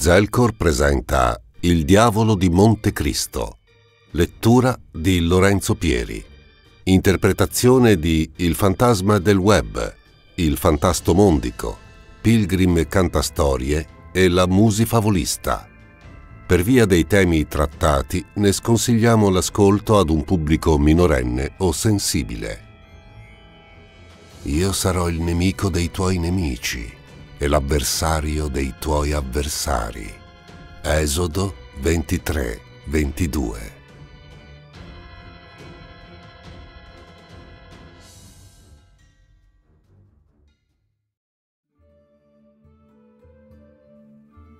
Zelcor presenta Il diavolo di Montecristo. Lettura di Lorenzo Pieri. Interpretazione di Il fantasma del web, Il fantasto mondico, Pilgrim cantastorie e La musifavolista. Per via dei temi trattati ne sconsigliamo l'ascolto ad un pubblico minorenne o sensibile. Io sarò il nemico dei tuoi nemici e l'avversario dei tuoi avversari. Esodo 23, 22.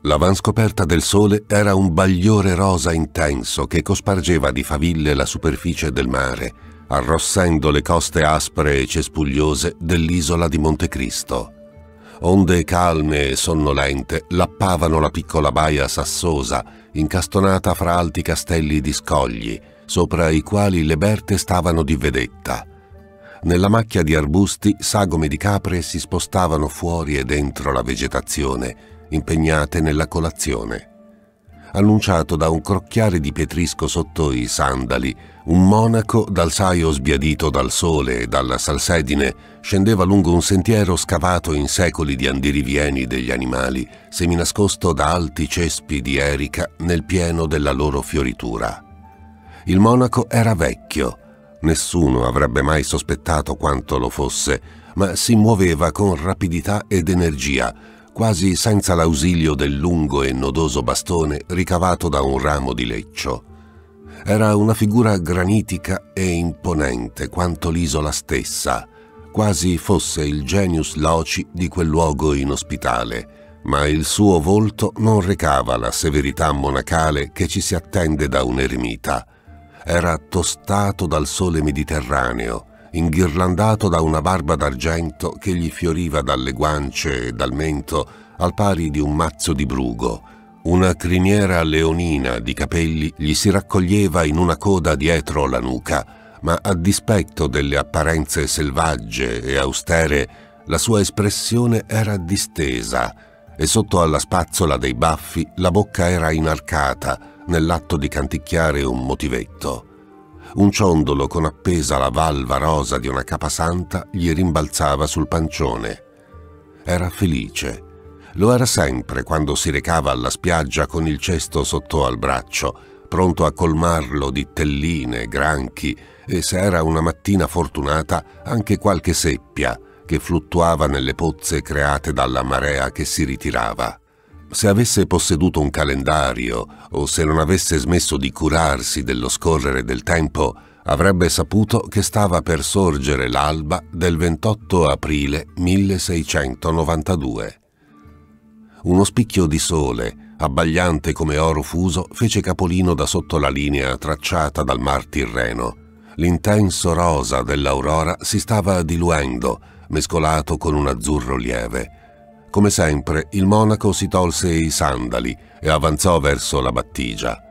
L'avanscoperta del sole era un bagliore rosa intenso che cospargeva di faville la superficie del mare, arrossendo le coste aspre e cespugliose dell'isola di Montecristo. Onde calme e sonnolente lappavano la piccola baia sassosa, incastonata fra alti castelli di scogli, sopra i quali le berte stavano di vedetta. Nella macchia di arbusti sagome di capre si spostavano fuori e dentro la vegetazione, impegnate nella colazione annunciato da un crocchiare di petrisco sotto i sandali, un monaco dal saio sbiadito dal sole e dalla salsedine scendeva lungo un sentiero scavato in secoli di andirivieni degli animali, seminascosto da alti cespi di erica nel pieno della loro fioritura. Il monaco era vecchio, nessuno avrebbe mai sospettato quanto lo fosse, ma si muoveva con rapidità ed energia, quasi senza l'ausilio del lungo e nodoso bastone ricavato da un ramo di leccio. Era una figura granitica e imponente quanto l'isola stessa, quasi fosse il genius loci di quel luogo inospitale, ma il suo volto non recava la severità monacale che ci si attende da un eremita. Era tostato dal sole mediterraneo, inghirlandato da una barba d'argento che gli fioriva dalle guance e dal mento al pari di un mazzo di brugo. Una criniera leonina di capelli gli si raccoglieva in una coda dietro la nuca, ma a dispetto delle apparenze selvagge e austere, la sua espressione era distesa e sotto alla spazzola dei baffi la bocca era inarcata nell'atto di canticchiare un motivetto. Un ciondolo con appesa la valva rosa di una capasanta gli rimbalzava sul pancione. Era felice. Lo era sempre quando si recava alla spiaggia con il cesto sotto al braccio, pronto a colmarlo di telline, granchi e se era una mattina fortunata anche qualche seppia che fluttuava nelle pozze create dalla marea che si ritirava. Se avesse posseduto un calendario o se non avesse smesso di curarsi dello scorrere del tempo, avrebbe saputo che stava per sorgere l'alba del 28 aprile 1692. Uno spicchio di sole, abbagliante come oro fuso, fece capolino da sotto la linea tracciata dal mar Tirreno. L'intenso rosa dell'aurora si stava diluendo, mescolato con un azzurro lieve. Come sempre, il monaco si tolse i sandali e avanzò verso la battigia.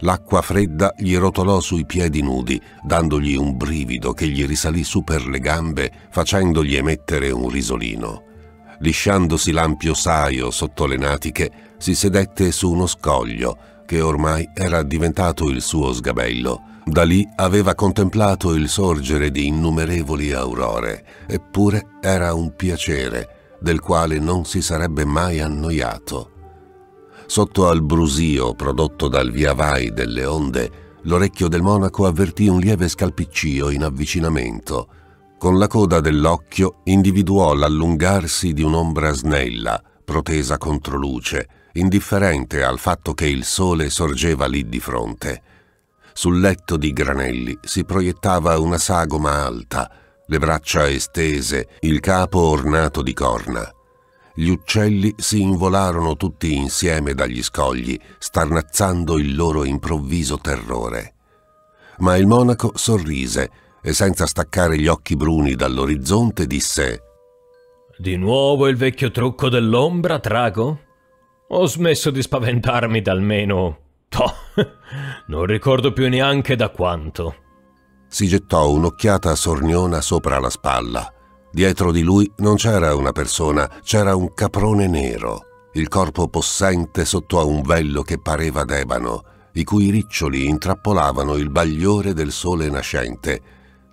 L'acqua fredda gli rotolò sui piedi nudi, dandogli un brivido che gli risalì su per le gambe, facendogli emettere un risolino. Lisciandosi l'ampio saio sotto le natiche, si sedette su uno scoglio, che ormai era diventato il suo sgabello. Da lì aveva contemplato il sorgere di innumerevoli aurore, eppure era un piacere, del quale non si sarebbe mai annoiato. Sotto al brusio prodotto dal viavai delle onde, l'orecchio del monaco avvertì un lieve scalpiccio in avvicinamento. Con la coda dell'occhio individuò l'allungarsi di un'ombra snella, protesa contro luce, indifferente al fatto che il sole sorgeva lì di fronte. Sul letto di granelli si proiettava una sagoma alta, le braccia estese, il capo ornato di corna. Gli uccelli si involarono tutti insieme dagli scogli, starnazzando il loro improvviso terrore. Ma il monaco sorrise e senza staccare gli occhi bruni dall'orizzonte disse Di nuovo il vecchio trucco dell'ombra, Trago? Ho smesso di spaventarmi da almeno... Toh, non ricordo più neanche da quanto si gettò un'occhiata sorniona sopra la spalla. Dietro di lui non c'era una persona, c'era un caprone nero. il corpo possente sotto a un vello che pareva d'ebano, i cui riccioli intrappolavano il bagliore del sole nascente.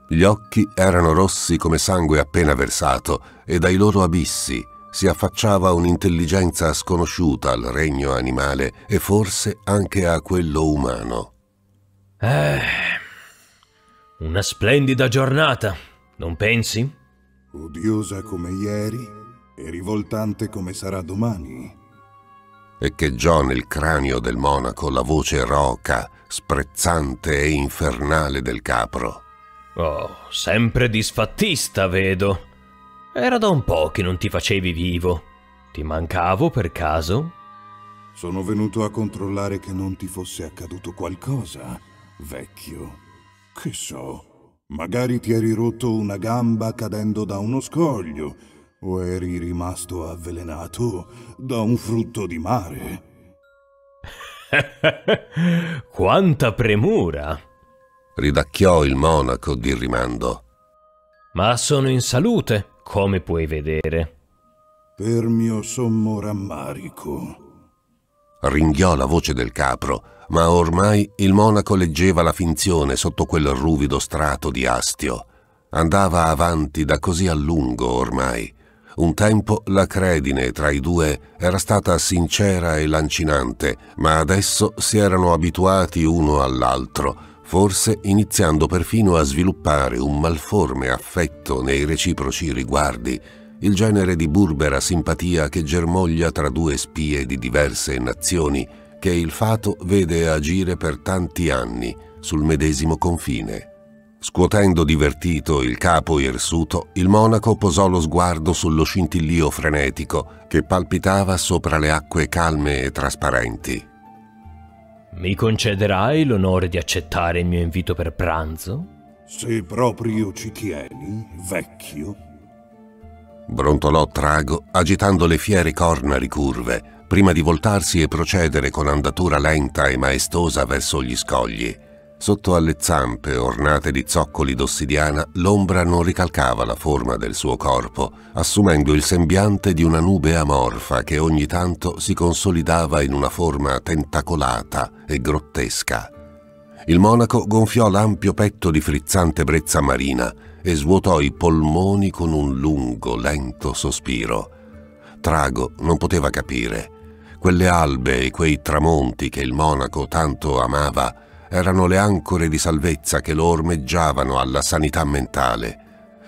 Gli occhi erano rossi come sangue appena versato e dai loro abissi si affacciava un'intelligenza sconosciuta al regno animale e forse anche a quello umano. Eh, una splendida giornata, non pensi? Odiosa come ieri e rivoltante come sarà domani. E echeggiò nel cranio del monaco la voce roca, sprezzante e infernale del capro. Oh, sempre disfattista, vedo. Era da un po' che non ti facevi vivo. Ti mancavo per caso? Sono venuto a controllare che non ti fosse accaduto qualcosa, vecchio. Che so, magari ti eri rotto una gamba cadendo da uno scoglio, o eri rimasto avvelenato da un frutto di mare. Quanta premura! Ridacchiò il monaco di rimando. Ma sono in salute, come puoi vedere. Per mio sommo rammarico. Ringhiò la voce del capro, ma ormai il monaco leggeva la finzione sotto quel ruvido strato di astio. Andava avanti da così a lungo ormai. Un tempo la credine tra i due era stata sincera e lancinante, ma adesso si erano abituati uno all'altro forse iniziando perfino a sviluppare un malforme affetto nei reciproci riguardi, il genere di burbera simpatia che germoglia tra due spie di diverse nazioni che il fato vede agire per tanti anni sul medesimo confine. Scuotendo divertito il capo irsuto, il monaco posò lo sguardo sullo scintillio frenetico che palpitava sopra le acque calme e trasparenti. Mi concederai l'onore di accettare il mio invito per pranzo? Se proprio ci tieni, vecchio. Brontolò Trago, agitando le fiere corna ricurve, prima di voltarsi e procedere con andatura lenta e maestosa verso gli scogli. Sotto alle zampe, ornate di zoccoli d'ossidiana, l'ombra non ricalcava la forma del suo corpo, assumendo il sembiante di una nube amorfa che ogni tanto si consolidava in una forma tentacolata e grottesca. Il monaco gonfiò l'ampio petto di frizzante brezza marina e svuotò i polmoni con un lungo, lento sospiro. Trago non poteva capire. Quelle albe e quei tramonti che il monaco tanto amava erano le ancore di salvezza che lo ormeggiavano alla sanità mentale,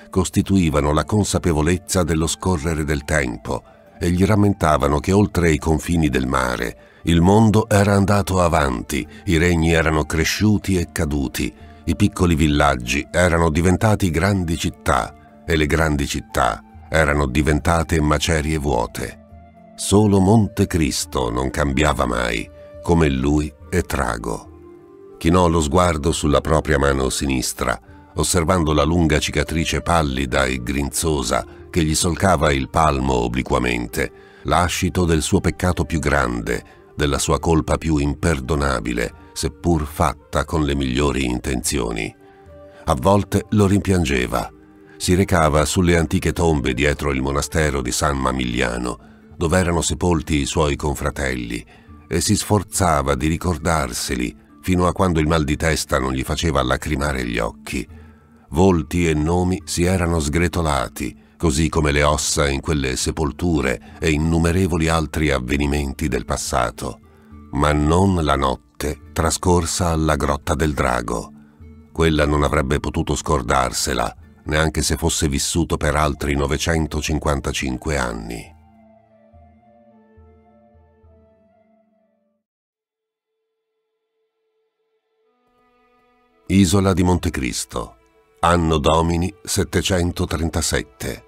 costituivano la consapevolezza dello scorrere del tempo e gli rammentavano che oltre i confini del mare il mondo era andato avanti, i regni erano cresciuti e caduti, i piccoli villaggi erano diventati grandi città e le grandi città erano diventate macerie vuote. Solo Monte Cristo non cambiava mai, come lui e Trago chinò lo sguardo sulla propria mano sinistra, osservando la lunga cicatrice pallida e grinzosa che gli solcava il palmo obliquamente, lascito del suo peccato più grande, della sua colpa più imperdonabile, seppur fatta con le migliori intenzioni. A volte lo rimpiangeva. Si recava sulle antiche tombe dietro il monastero di San Mamigliano, dove erano sepolti i suoi confratelli, e si sforzava di ricordarseli fino a quando il mal di testa non gli faceva lacrimare gli occhi. Volti e nomi si erano sgretolati, così come le ossa in quelle sepolture e innumerevoli altri avvenimenti del passato, ma non la notte trascorsa alla grotta del drago. Quella non avrebbe potuto scordarsela, neanche se fosse vissuto per altri 955 anni. Isola di Montecristo, anno domini 737.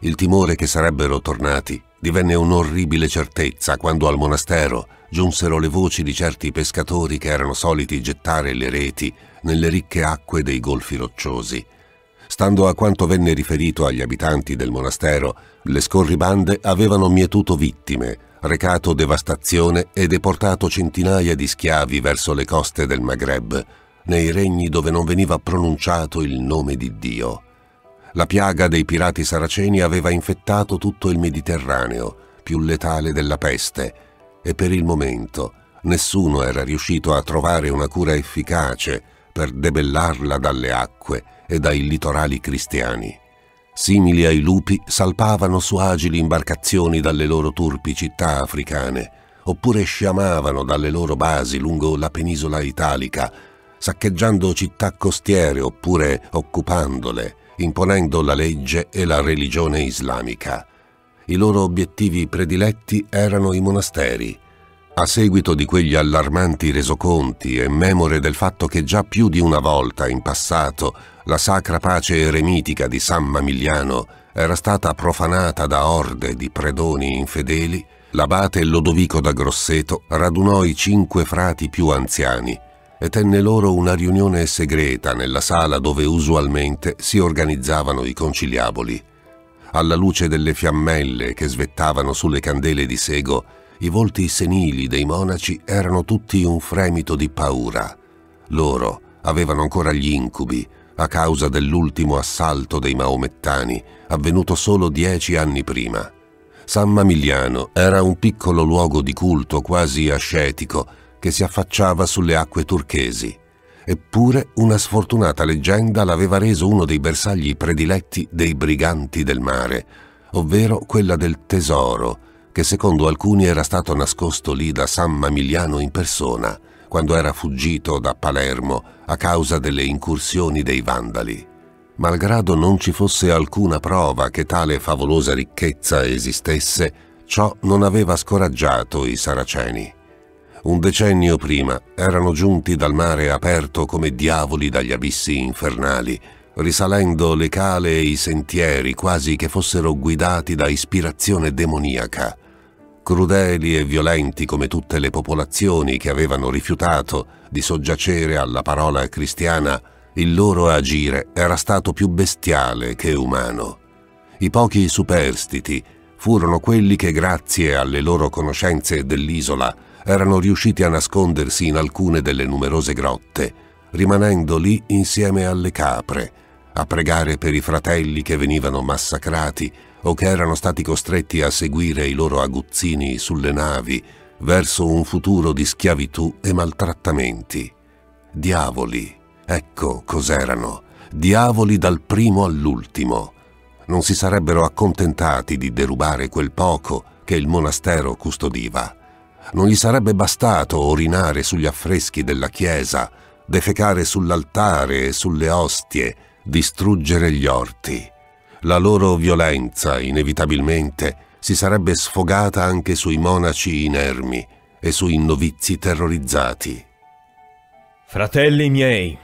Il timore che sarebbero tornati divenne un'orribile certezza quando al monastero giunsero le voci di certi pescatori che erano soliti gettare le reti nelle ricche acque dei golfi rocciosi. Stando a quanto venne riferito agli abitanti del monastero, le scorribande avevano mietuto vittime, recato devastazione e deportato centinaia di schiavi verso le coste del Maghreb, nei regni dove non veniva pronunciato il nome di Dio. La piaga dei pirati saraceni aveva infettato tutto il Mediterraneo, più letale della peste e per il momento nessuno era riuscito a trovare una cura efficace per debellarla dalle acque e dai litorali cristiani. Simili ai lupi salpavano su agili imbarcazioni dalle loro turpi città africane, oppure sciamavano dalle loro basi lungo la penisola italica, saccheggiando città costiere oppure occupandole, imponendo la legge e la religione islamica. I loro obiettivi prediletti erano i monasteri. A seguito di quegli allarmanti resoconti e memore del fatto che già più di una volta in passato la sacra pace eremitica di San Mamigliano era stata profanata da orde di predoni infedeli, l'abate Lodovico da Grosseto radunò i cinque frati più anziani e tenne loro una riunione segreta nella sala dove usualmente si organizzavano i conciliaboli. Alla luce delle fiammelle che svettavano sulle candele di sego, i volti senili dei monaci erano tutti un fremito di paura. Loro avevano ancora gli incubi a causa dell'ultimo assalto dei maomettani, avvenuto solo dieci anni prima. San Mamigliano era un piccolo luogo di culto quasi ascetico che si affacciava sulle acque turchesi. Eppure una sfortunata leggenda l'aveva reso uno dei bersagli prediletti dei briganti del mare, ovvero quella del tesoro, che secondo alcuni era stato nascosto lì da San Mamigliano in persona, quando era fuggito da Palermo a causa delle incursioni dei Vandali. Malgrado non ci fosse alcuna prova che tale favolosa ricchezza esistesse, ciò non aveva scoraggiato i saraceni. Un decennio prima erano giunti dal mare aperto come diavoli dagli abissi infernali, risalendo le cale e i sentieri quasi che fossero guidati da ispirazione demoniaca. Crudeli e violenti come tutte le popolazioni che avevano rifiutato di soggiacere alla parola cristiana, il loro agire era stato più bestiale che umano. I pochi superstiti furono quelli che grazie alle loro conoscenze dell'isola erano riusciti a nascondersi in alcune delle numerose grotte, rimanendo lì insieme alle capre, a pregare per i fratelli che venivano massacrati o che erano stati costretti a seguire i loro aguzzini sulle navi verso un futuro di schiavitù e maltrattamenti. Diavoli, ecco cos'erano, diavoli dal primo all'ultimo. Non si sarebbero accontentati di derubare quel poco che il monastero custodiva non gli sarebbe bastato orinare sugli affreschi della chiesa, defecare sull'altare e sulle ostie, distruggere gli orti. La loro violenza, inevitabilmente, si sarebbe sfogata anche sui monaci inermi e sui novizi terrorizzati. Fratelli miei,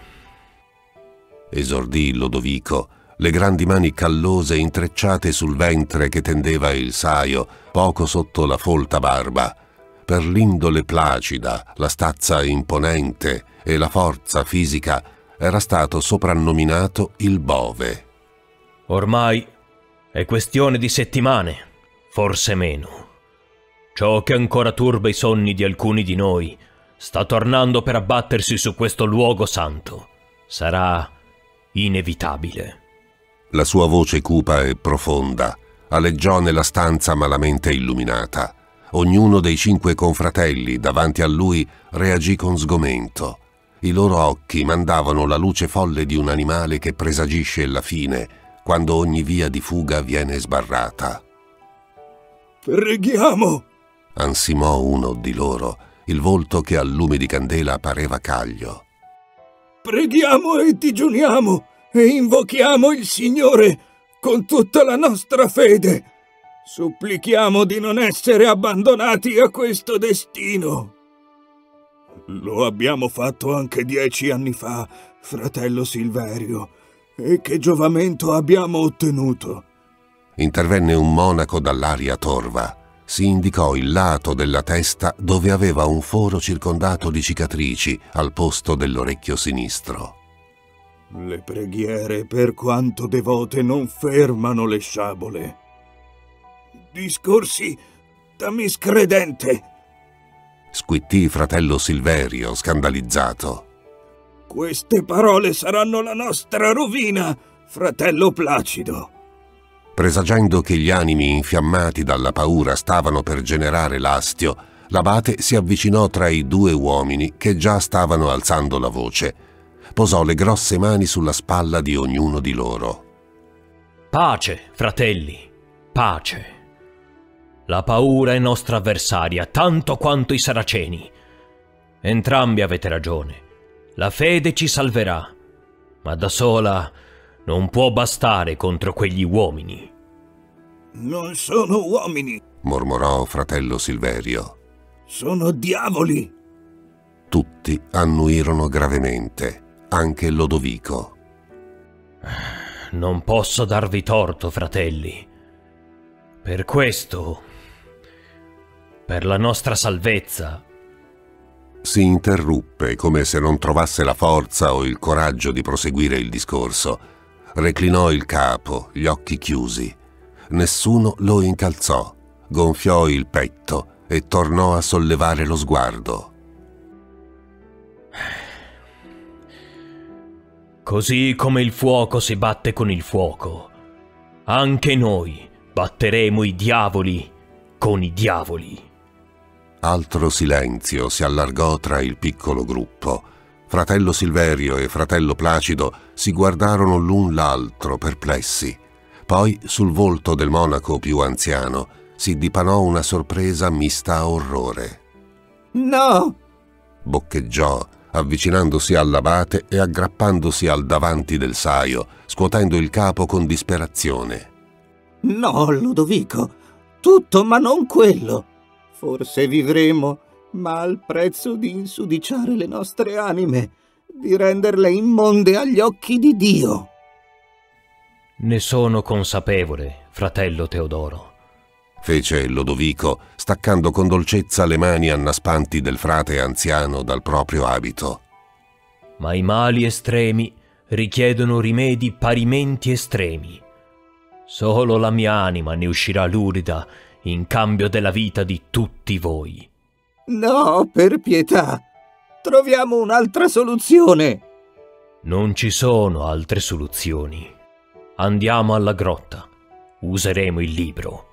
esordì Lodovico, le grandi mani callose intrecciate sul ventre che tendeva il saio poco sotto la folta barba, per l'indole placida, la stazza imponente e la forza fisica, era stato soprannominato il Bove. Ormai è questione di settimane, forse meno. Ciò che ancora turba i sonni di alcuni di noi sta tornando per abbattersi su questo luogo santo. Sarà inevitabile. La sua voce cupa e profonda aleggiò nella stanza malamente illuminata Ognuno dei cinque confratelli davanti a lui reagì con sgomento. I loro occhi mandavano la luce folle di un animale che presagisce la fine quando ogni via di fuga viene sbarrata. Preghiamo! ansimò uno di loro, il volto che a lume di candela pareva caglio. Preghiamo e digiuniamo e invochiamo il Signore con tutta la nostra fede Supplichiamo di non essere abbandonati a questo destino. Lo abbiamo fatto anche dieci anni fa, fratello Silverio. E che giovamento abbiamo ottenuto? Intervenne un monaco dall'aria torva. Si indicò il lato della testa dove aveva un foro circondato di cicatrici al posto dell'orecchio sinistro. Le preghiere, per quanto devote, non fermano le sciabole discorsi da miscredente. Squittì fratello Silverio, scandalizzato. Queste parole saranno la nostra rovina, fratello Placido. Presagendo che gli animi infiammati dalla paura stavano per generare l'astio, l'abate si avvicinò tra i due uomini che già stavano alzando la voce. Posò le grosse mani sulla spalla di ognuno di loro. Pace, fratelli, pace. La paura è nostra avversaria, tanto quanto i saraceni. Entrambi avete ragione. La fede ci salverà, ma da sola non può bastare contro quegli uomini. Non sono uomini, mormorò fratello Silverio. Sono diavoli. Tutti annuirono gravemente, anche Lodovico. Non posso darvi torto, fratelli. Per questo, per la nostra salvezza, si interruppe come se non trovasse la forza o il coraggio di proseguire il discorso. Reclinò il capo, gli occhi chiusi. Nessuno lo incalzò, gonfiò il petto e tornò a sollevare lo sguardo. Così come il fuoco si batte con il fuoco, anche noi batteremo i diavoli con i diavoli. Altro silenzio si allargò tra il piccolo gruppo. Fratello Silverio e fratello Placido si guardarono l'un l'altro perplessi. Poi sul volto del monaco più anziano si dipanò una sorpresa mista a orrore. No! boccheggiò, avvicinandosi all'abate e aggrappandosi al davanti del saio, scuotendo il capo con disperazione. No, Ludovico, tutto ma non quello. Forse vivremo, ma al prezzo di insudiciare le nostre anime, di renderle immonde agli occhi di Dio. Ne sono consapevole, fratello Teodoro. Fece Lodovico, staccando con dolcezza le mani annaspanti del frate anziano dal proprio abito. Ma i mali estremi richiedono rimedi parimenti estremi. Solo la mia anima ne uscirà lurida in cambio della vita di tutti voi. No, per pietà. Troviamo un'altra soluzione. Non ci sono altre soluzioni. Andiamo alla grotta. Useremo il libro.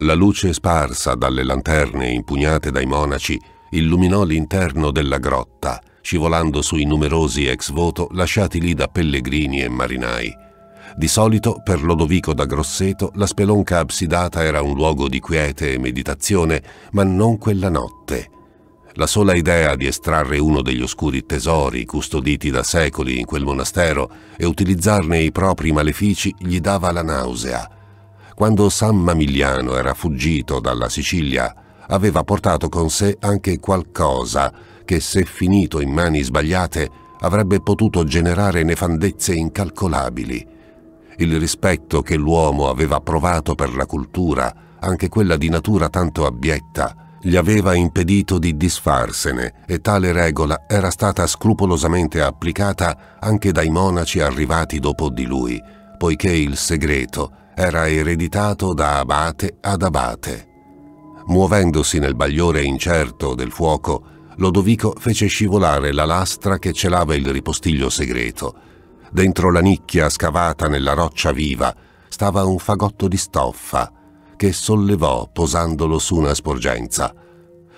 La luce sparsa dalle lanterne impugnate dai monaci illuminò l'interno della grotta scivolando sui numerosi ex voto lasciati lì da pellegrini e marinai. Di solito, per Lodovico da Grosseto, la spelonca absidata era un luogo di quiete e meditazione, ma non quella notte. La sola idea di estrarre uno degli oscuri tesori custoditi da secoli in quel monastero e utilizzarne i propri malefici gli dava la nausea. Quando San Mamigliano era fuggito dalla Sicilia, aveva portato con sé anche qualcosa che se finito in mani sbagliate avrebbe potuto generare nefandezze incalcolabili. Il rispetto che l'uomo aveva provato per la cultura, anche quella di natura tanto abietta, gli aveva impedito di disfarsene e tale regola era stata scrupolosamente applicata anche dai monaci arrivati dopo di lui, poiché il segreto era ereditato da abate ad abate. Muovendosi nel bagliore incerto del fuoco, Lodovico fece scivolare la lastra che celava il ripostiglio segreto. Dentro la nicchia scavata nella roccia viva stava un fagotto di stoffa che sollevò posandolo su una sporgenza.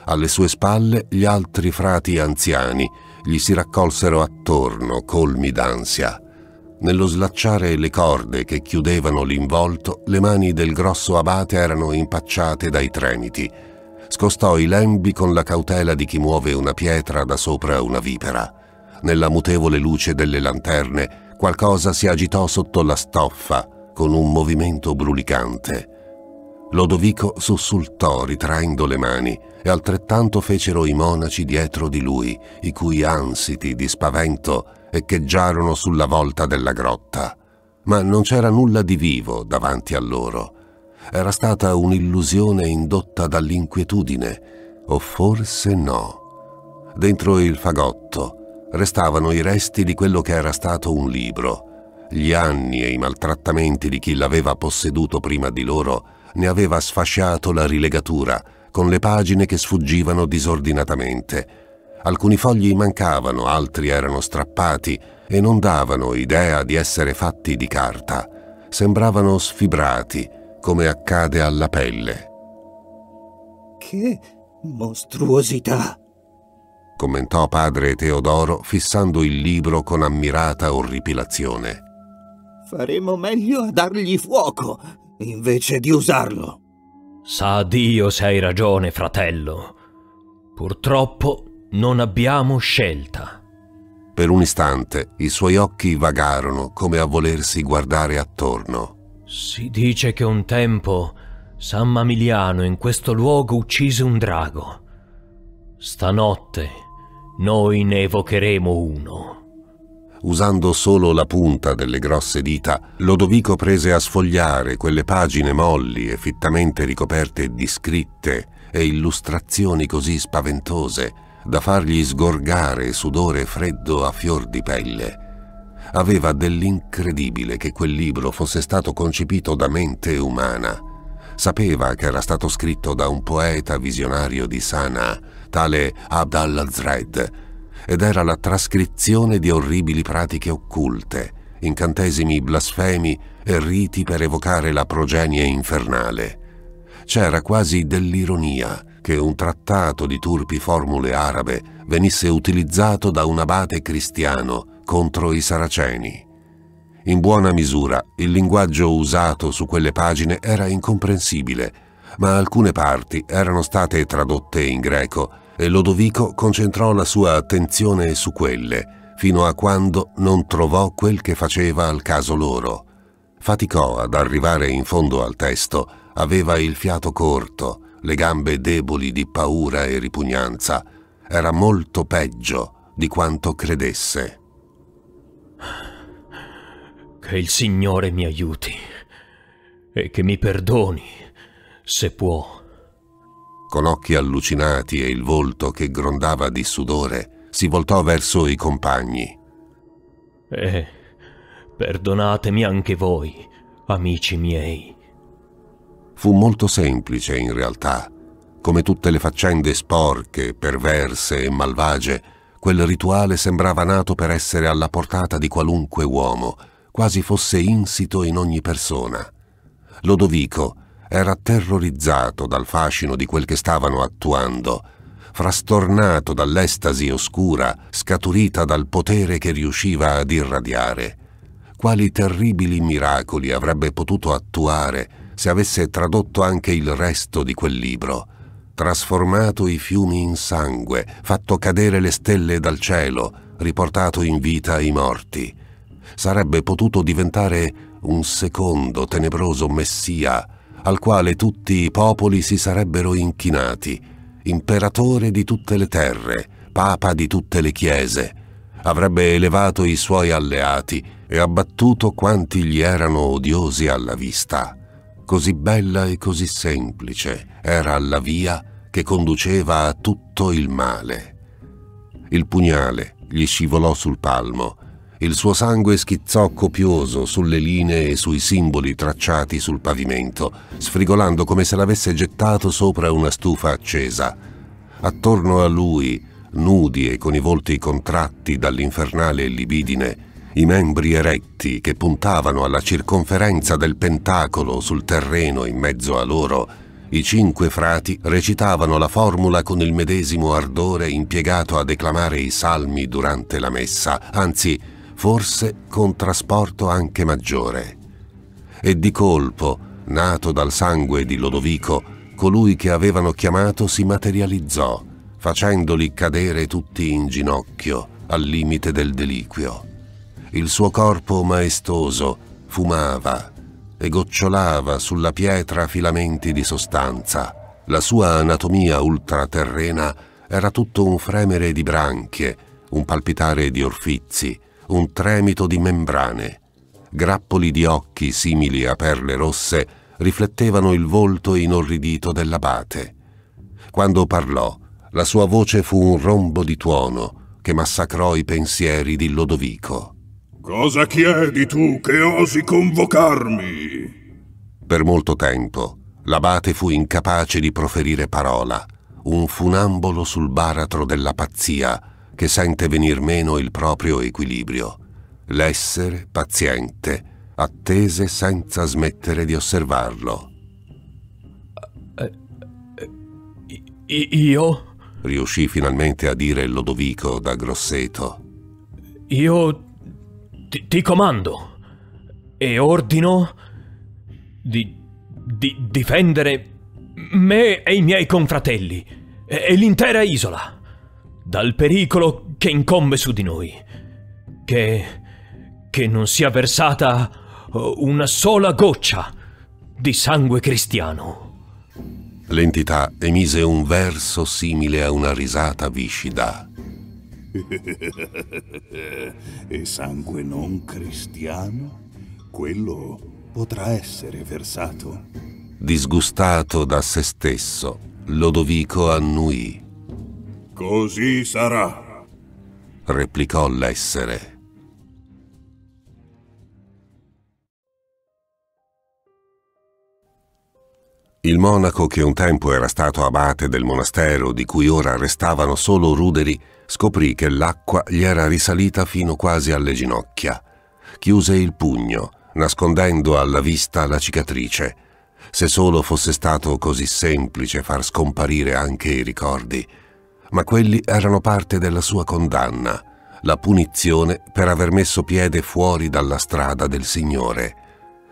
Alle sue spalle gli altri frati anziani gli si raccolsero attorno, colmi d'ansia. Nello slacciare le corde che chiudevano l'involto, le mani del grosso abate erano impacciate dai tremiti scostò i lembi con la cautela di chi muove una pietra da sopra una vipera. Nella mutevole luce delle lanterne qualcosa si agitò sotto la stoffa con un movimento brulicante. Lodovico sussultò ritraendo le mani e altrettanto fecero i monaci dietro di lui, i cui ansiti di spavento echeggiarono sulla volta della grotta. Ma non c'era nulla di vivo davanti a loro era stata un'illusione indotta dall'inquietudine, o forse no. Dentro il fagotto restavano i resti di quello che era stato un libro. Gli anni e i maltrattamenti di chi l'aveva posseduto prima di loro ne aveva sfasciato la rilegatura, con le pagine che sfuggivano disordinatamente. Alcuni fogli mancavano, altri erano strappati e non davano idea di essere fatti di carta. Sembravano sfibrati, come accade alla pelle. Che mostruosità! commentò padre Teodoro fissando il libro con ammirata orripilazione. Faremo meglio a dargli fuoco invece di usarlo. Sa Dio se hai ragione, fratello. Purtroppo non abbiamo scelta. Per un istante i suoi occhi vagarono come a volersi guardare attorno. Si dice che un tempo San Mamiliano in questo luogo uccise un drago. Stanotte noi ne evocheremo uno. Usando solo la punta delle grosse dita, Lodovico prese a sfogliare quelle pagine molli e fittamente ricoperte di scritte e illustrazioni così spaventose da fargli sgorgare sudore freddo a fior di pelle. Aveva dell'incredibile che quel libro fosse stato concepito da mente umana. Sapeva che era stato scritto da un poeta visionario di Sana, tale Abd al-Zred, ed era la trascrizione di orribili pratiche occulte, incantesimi blasfemi e riti per evocare la progenie infernale. C'era quasi dell'ironia che un trattato di turpi formule arabe venisse utilizzato da un abate cristiano contro i saraceni. In buona misura il linguaggio usato su quelle pagine era incomprensibile, ma alcune parti erano state tradotte in greco e Lodovico concentrò la sua attenzione su quelle, fino a quando non trovò quel che faceva al caso loro. Faticò ad arrivare in fondo al testo, aveva il fiato corto, le gambe deboli di paura e ripugnanza. Era molto peggio di quanto credesse. Che il Signore mi aiuti e che mi perdoni, se può. Con occhi allucinati e il volto che grondava di sudore, si voltò verso i compagni. Eh, perdonatemi anche voi, amici miei. Fu molto semplice in realtà. Come tutte le faccende sporche, perverse e malvagie, quel rituale sembrava nato per essere alla portata di qualunque uomo, quasi fosse insito in ogni persona. Lodovico era terrorizzato dal fascino di quel che stavano attuando, frastornato dall'estasi oscura scaturita dal potere che riusciva ad irradiare. Quali terribili miracoli avrebbe potuto attuare se avesse tradotto anche il resto di quel libro, trasformato i fiumi in sangue, fatto cadere le stelle dal cielo, riportato in vita i morti. Sarebbe potuto diventare un secondo tenebroso messia al quale tutti i popoli si sarebbero inchinati, imperatore di tutte le terre, papa di tutte le chiese. Avrebbe elevato i suoi alleati e abbattuto quanti gli erano odiosi alla vista. Così bella e così semplice era la via che conduceva a tutto il male. Il pugnale gli scivolò sul palmo il suo sangue schizzò copioso sulle linee e sui simboli tracciati sul pavimento, sfrigolando come se l'avesse gettato sopra una stufa accesa. Attorno a lui, nudi e con i volti contratti dall'infernale libidine, i membri eretti che puntavano alla circonferenza del pentacolo sul terreno in mezzo a loro, i cinque frati recitavano la formula con il medesimo ardore impiegato a declamare i salmi durante la messa, anzi forse con trasporto anche maggiore. E di colpo, nato dal sangue di Lodovico, colui che avevano chiamato si materializzò, facendoli cadere tutti in ginocchio al limite del deliquio. Il suo corpo maestoso fumava e gocciolava sulla pietra filamenti di sostanza. La sua anatomia ultraterrena era tutto un fremere di branchie, un palpitare di orfizi, un tremito di membrane. Grappoli di occhi simili a perle rosse riflettevano il volto inorridito dell'abate. Quando parlò, la sua voce fu un rombo di tuono che massacrò i pensieri di Lodovico. Cosa chiedi tu che osi convocarmi? Per molto tempo l'abate fu incapace di proferire parola. un funambolo sul baratro della pazzia che sente venir meno il proprio equilibrio. L'essere paziente, attese senza smettere di osservarlo. Io? Riuscì finalmente a dire Lodovico da Grosseto. Io ti, ti comando e ordino di, di difendere me e i miei confratelli e, e l'intera isola dal pericolo che incombe su di noi. Che, che non sia versata una sola goccia di sangue cristiano. L'entità emise un verso simile a una risata viscida. e sangue non cristiano? Quello potrà essere versato. Disgustato da se stesso, Lodovico annuì. Così sarà, replicò l'essere. Il monaco che un tempo era stato abate del monastero di cui ora restavano solo ruderi, scoprì che l'acqua gli era risalita fino quasi alle ginocchia. Chiuse il pugno, nascondendo alla vista la cicatrice. Se solo fosse stato così semplice far scomparire anche i ricordi. Ma quelli erano parte della sua condanna, la punizione per aver messo piede fuori dalla strada del Signore.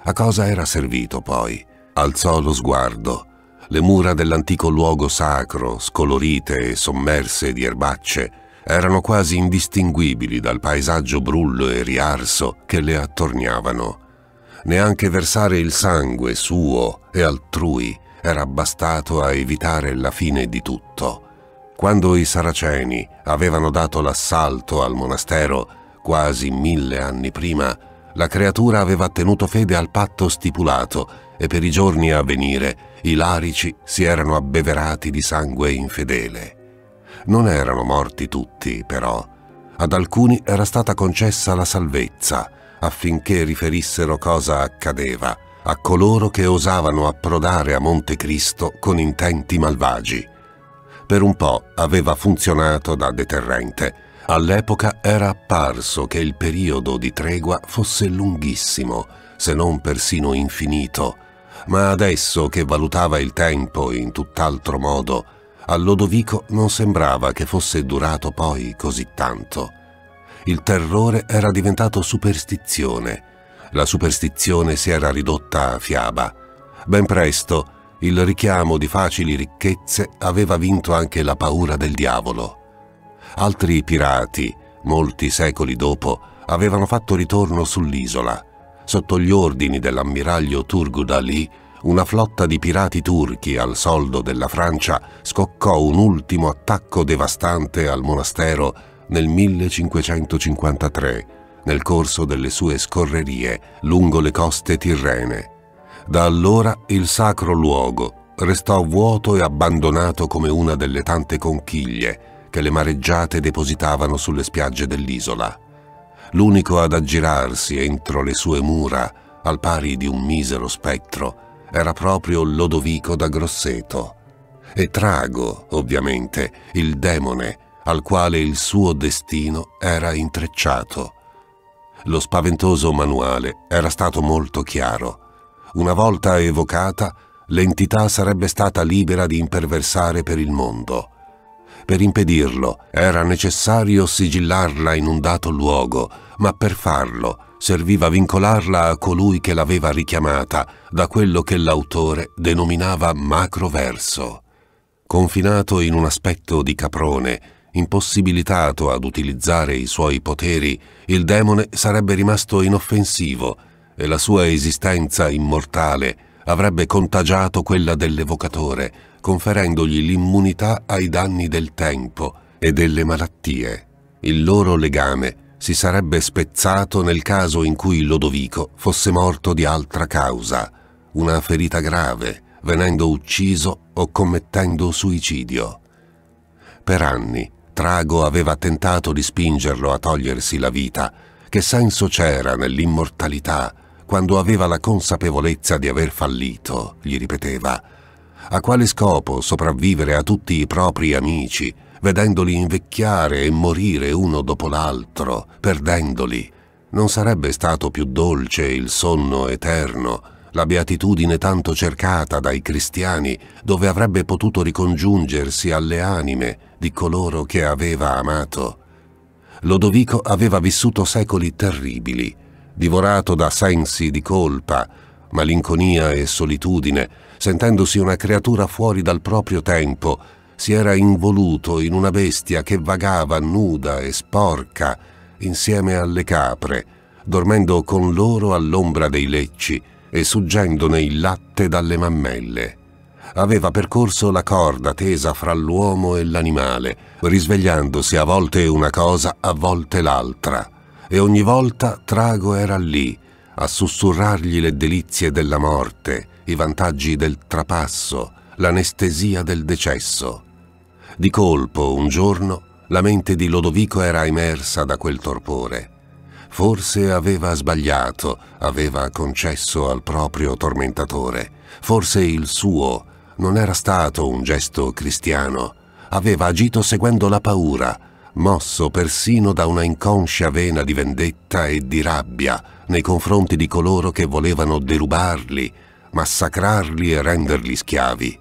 A cosa era servito poi? Alzò lo sguardo. Le mura dell'antico luogo sacro, scolorite e sommerse di erbacce, erano quasi indistinguibili dal paesaggio brullo e riarso che le attorniavano. Neanche versare il sangue suo e altrui era bastato a evitare la fine di tutto. Quando i saraceni avevano dato l'assalto al monastero quasi mille anni prima, la creatura aveva tenuto fede al patto stipulato e per i giorni a venire i larici si erano abbeverati di sangue infedele. Non erano morti tutti, però. Ad alcuni era stata concessa la salvezza affinché riferissero cosa accadeva a coloro che osavano approdare a Monte Cristo con intenti malvagi. Per un po' aveva funzionato da deterrente. All'epoca era apparso che il periodo di tregua fosse lunghissimo, se non persino infinito, ma adesso che valutava il tempo in tutt'altro modo, a Lodovico non sembrava che fosse durato poi così tanto. Il terrore era diventato superstizione, la superstizione si era ridotta a fiaba. Ben presto il richiamo di facili ricchezze aveva vinto anche la paura del diavolo. Altri pirati, molti secoli dopo, avevano fatto ritorno sull'isola sotto gli ordini dell'ammiraglio Turgut Ali, una flotta di pirati turchi al soldo della Francia scoccò un ultimo attacco devastante al monastero nel 1553, nel corso delle sue scorrerie lungo le coste tirrene. Da allora il sacro luogo restò vuoto e abbandonato come una delle tante conchiglie che le mareggiate depositavano sulle spiagge dell'isola l'unico ad aggirarsi entro le sue mura, al pari di un misero spettro, era proprio Lodovico da Grosseto. E Trago, ovviamente, il demone, al quale il suo destino era intrecciato. Lo spaventoso manuale era stato molto chiaro. Una volta evocata, l'entità sarebbe stata libera di imperversare per il mondo. Per impedirlo era necessario sigillarla in un dato luogo, ma per farlo serviva vincolarla a colui che l'aveva richiamata da quello che l'autore denominava macroverso. Confinato in un aspetto di caprone, impossibilitato ad utilizzare i suoi poteri, il demone sarebbe rimasto inoffensivo e la sua esistenza immortale avrebbe contagiato quella dell'evocatore, conferendogli l'immunità ai danni del tempo e delle malattie. Il loro legame si sarebbe spezzato nel caso in cui Lodovico fosse morto di altra causa, una ferita grave, venendo ucciso o commettendo suicidio. Per anni Trago aveva tentato di spingerlo a togliersi la vita. Che senso c'era nell'immortalità quando aveva la consapevolezza di aver fallito, gli ripeteva A quale scopo sopravvivere a tutti i propri amici, vedendoli invecchiare e morire uno dopo l'altro, perdendoli? Non sarebbe stato più dolce il sonno eterno, la beatitudine tanto cercata dai cristiani, dove avrebbe potuto ricongiungersi alle anime di coloro che aveva amato? Lodovico aveva vissuto secoli terribili, divorato da sensi di colpa, malinconia e solitudine, sentendosi una creatura fuori dal proprio tempo, si era involuto in una bestia che vagava nuda e sporca insieme alle capre, dormendo con loro all'ombra dei lecci e suggendone il latte dalle mammelle. Aveva percorso la corda tesa fra l'uomo e l'animale, risvegliandosi a volte una cosa, a volte l'altra, e ogni volta Trago era lì, a sussurrargli le delizie della morte, i vantaggi del trapasso, l'anestesia del decesso. Di colpo, un giorno, la mente di Lodovico era immersa da quel torpore. Forse aveva sbagliato, aveva concesso al proprio tormentatore. Forse il suo non era stato un gesto cristiano. Aveva agito seguendo la paura, mosso persino da una inconscia vena di vendetta e di rabbia nei confronti di coloro che volevano derubarli, massacrarli e renderli schiavi.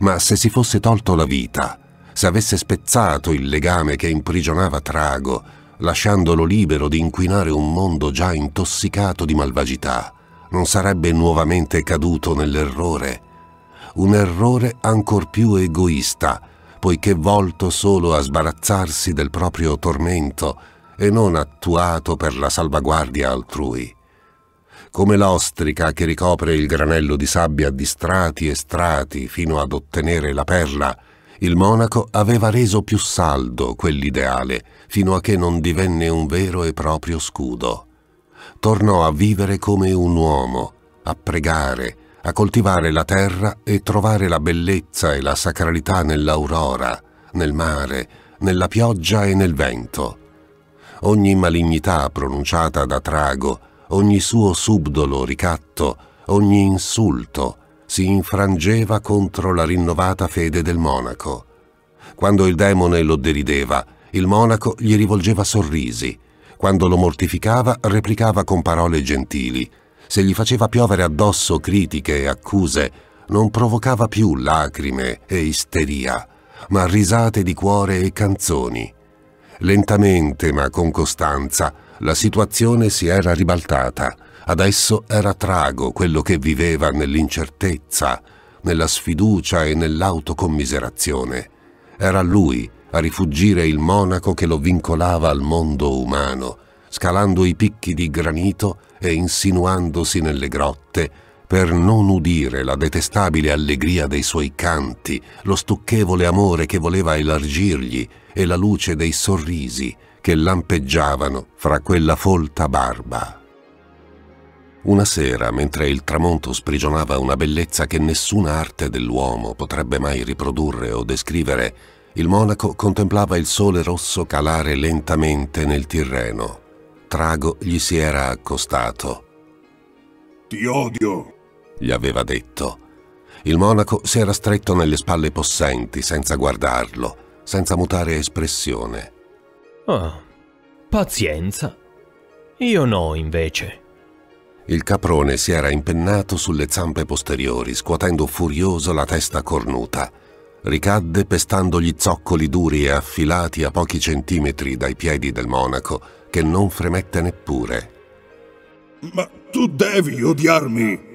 Ma se si fosse tolto la vita, se avesse spezzato il legame che imprigionava Trago, lasciandolo libero di inquinare un mondo già intossicato di malvagità, non sarebbe nuovamente caduto nell'errore. Un errore ancor più egoista, poiché volto solo a sbarazzarsi del proprio tormento e non attuato per la salvaguardia altrui. Come l'ostrica che ricopre il granello di sabbia di strati e strati fino ad ottenere la perla, il monaco aveva reso più saldo quell'ideale fino a che non divenne un vero e proprio scudo. Tornò a vivere come un uomo, a pregare, a coltivare la terra e trovare la bellezza e la sacralità nell'aurora, nel mare, nella pioggia e nel vento. Ogni malignità pronunciata da Trago, ogni suo subdolo ricatto, ogni insulto, si infrangeva contro la rinnovata fede del monaco. Quando il demone lo derideva, il monaco gli rivolgeva sorrisi. Quando lo mortificava, replicava con parole gentili. Se gli faceva piovere addosso critiche e accuse, non provocava più lacrime e isteria, ma risate di cuore e canzoni. Lentamente ma con costanza la situazione si era ribaltata Adesso era Trago quello che viveva nell'incertezza, nella sfiducia e nell'autocommiserazione. Era lui a rifugire il monaco che lo vincolava al mondo umano, scalando i picchi di granito e insinuandosi nelle grotte per non udire la detestabile allegria dei suoi canti, lo stucchevole amore che voleva elargirgli e la luce dei sorrisi che lampeggiavano fra quella folta barba. Una sera, mentre il tramonto sprigionava una bellezza che nessuna arte dell'uomo potrebbe mai riprodurre o descrivere, il monaco contemplava il sole rosso calare lentamente nel Tirreno. Trago gli si era accostato. Ti odio, gli aveva detto. Il monaco si era stretto nelle spalle possenti, senza guardarlo, senza mutare espressione. Oh, pazienza. Io no, invece. Il caprone si era impennato sulle zampe posteriori, scuotendo furioso la testa cornuta. Ricadde pestando gli zoccoli duri e affilati a pochi centimetri dai piedi del monaco, che non fremette neppure. Ma tu devi odiarmi!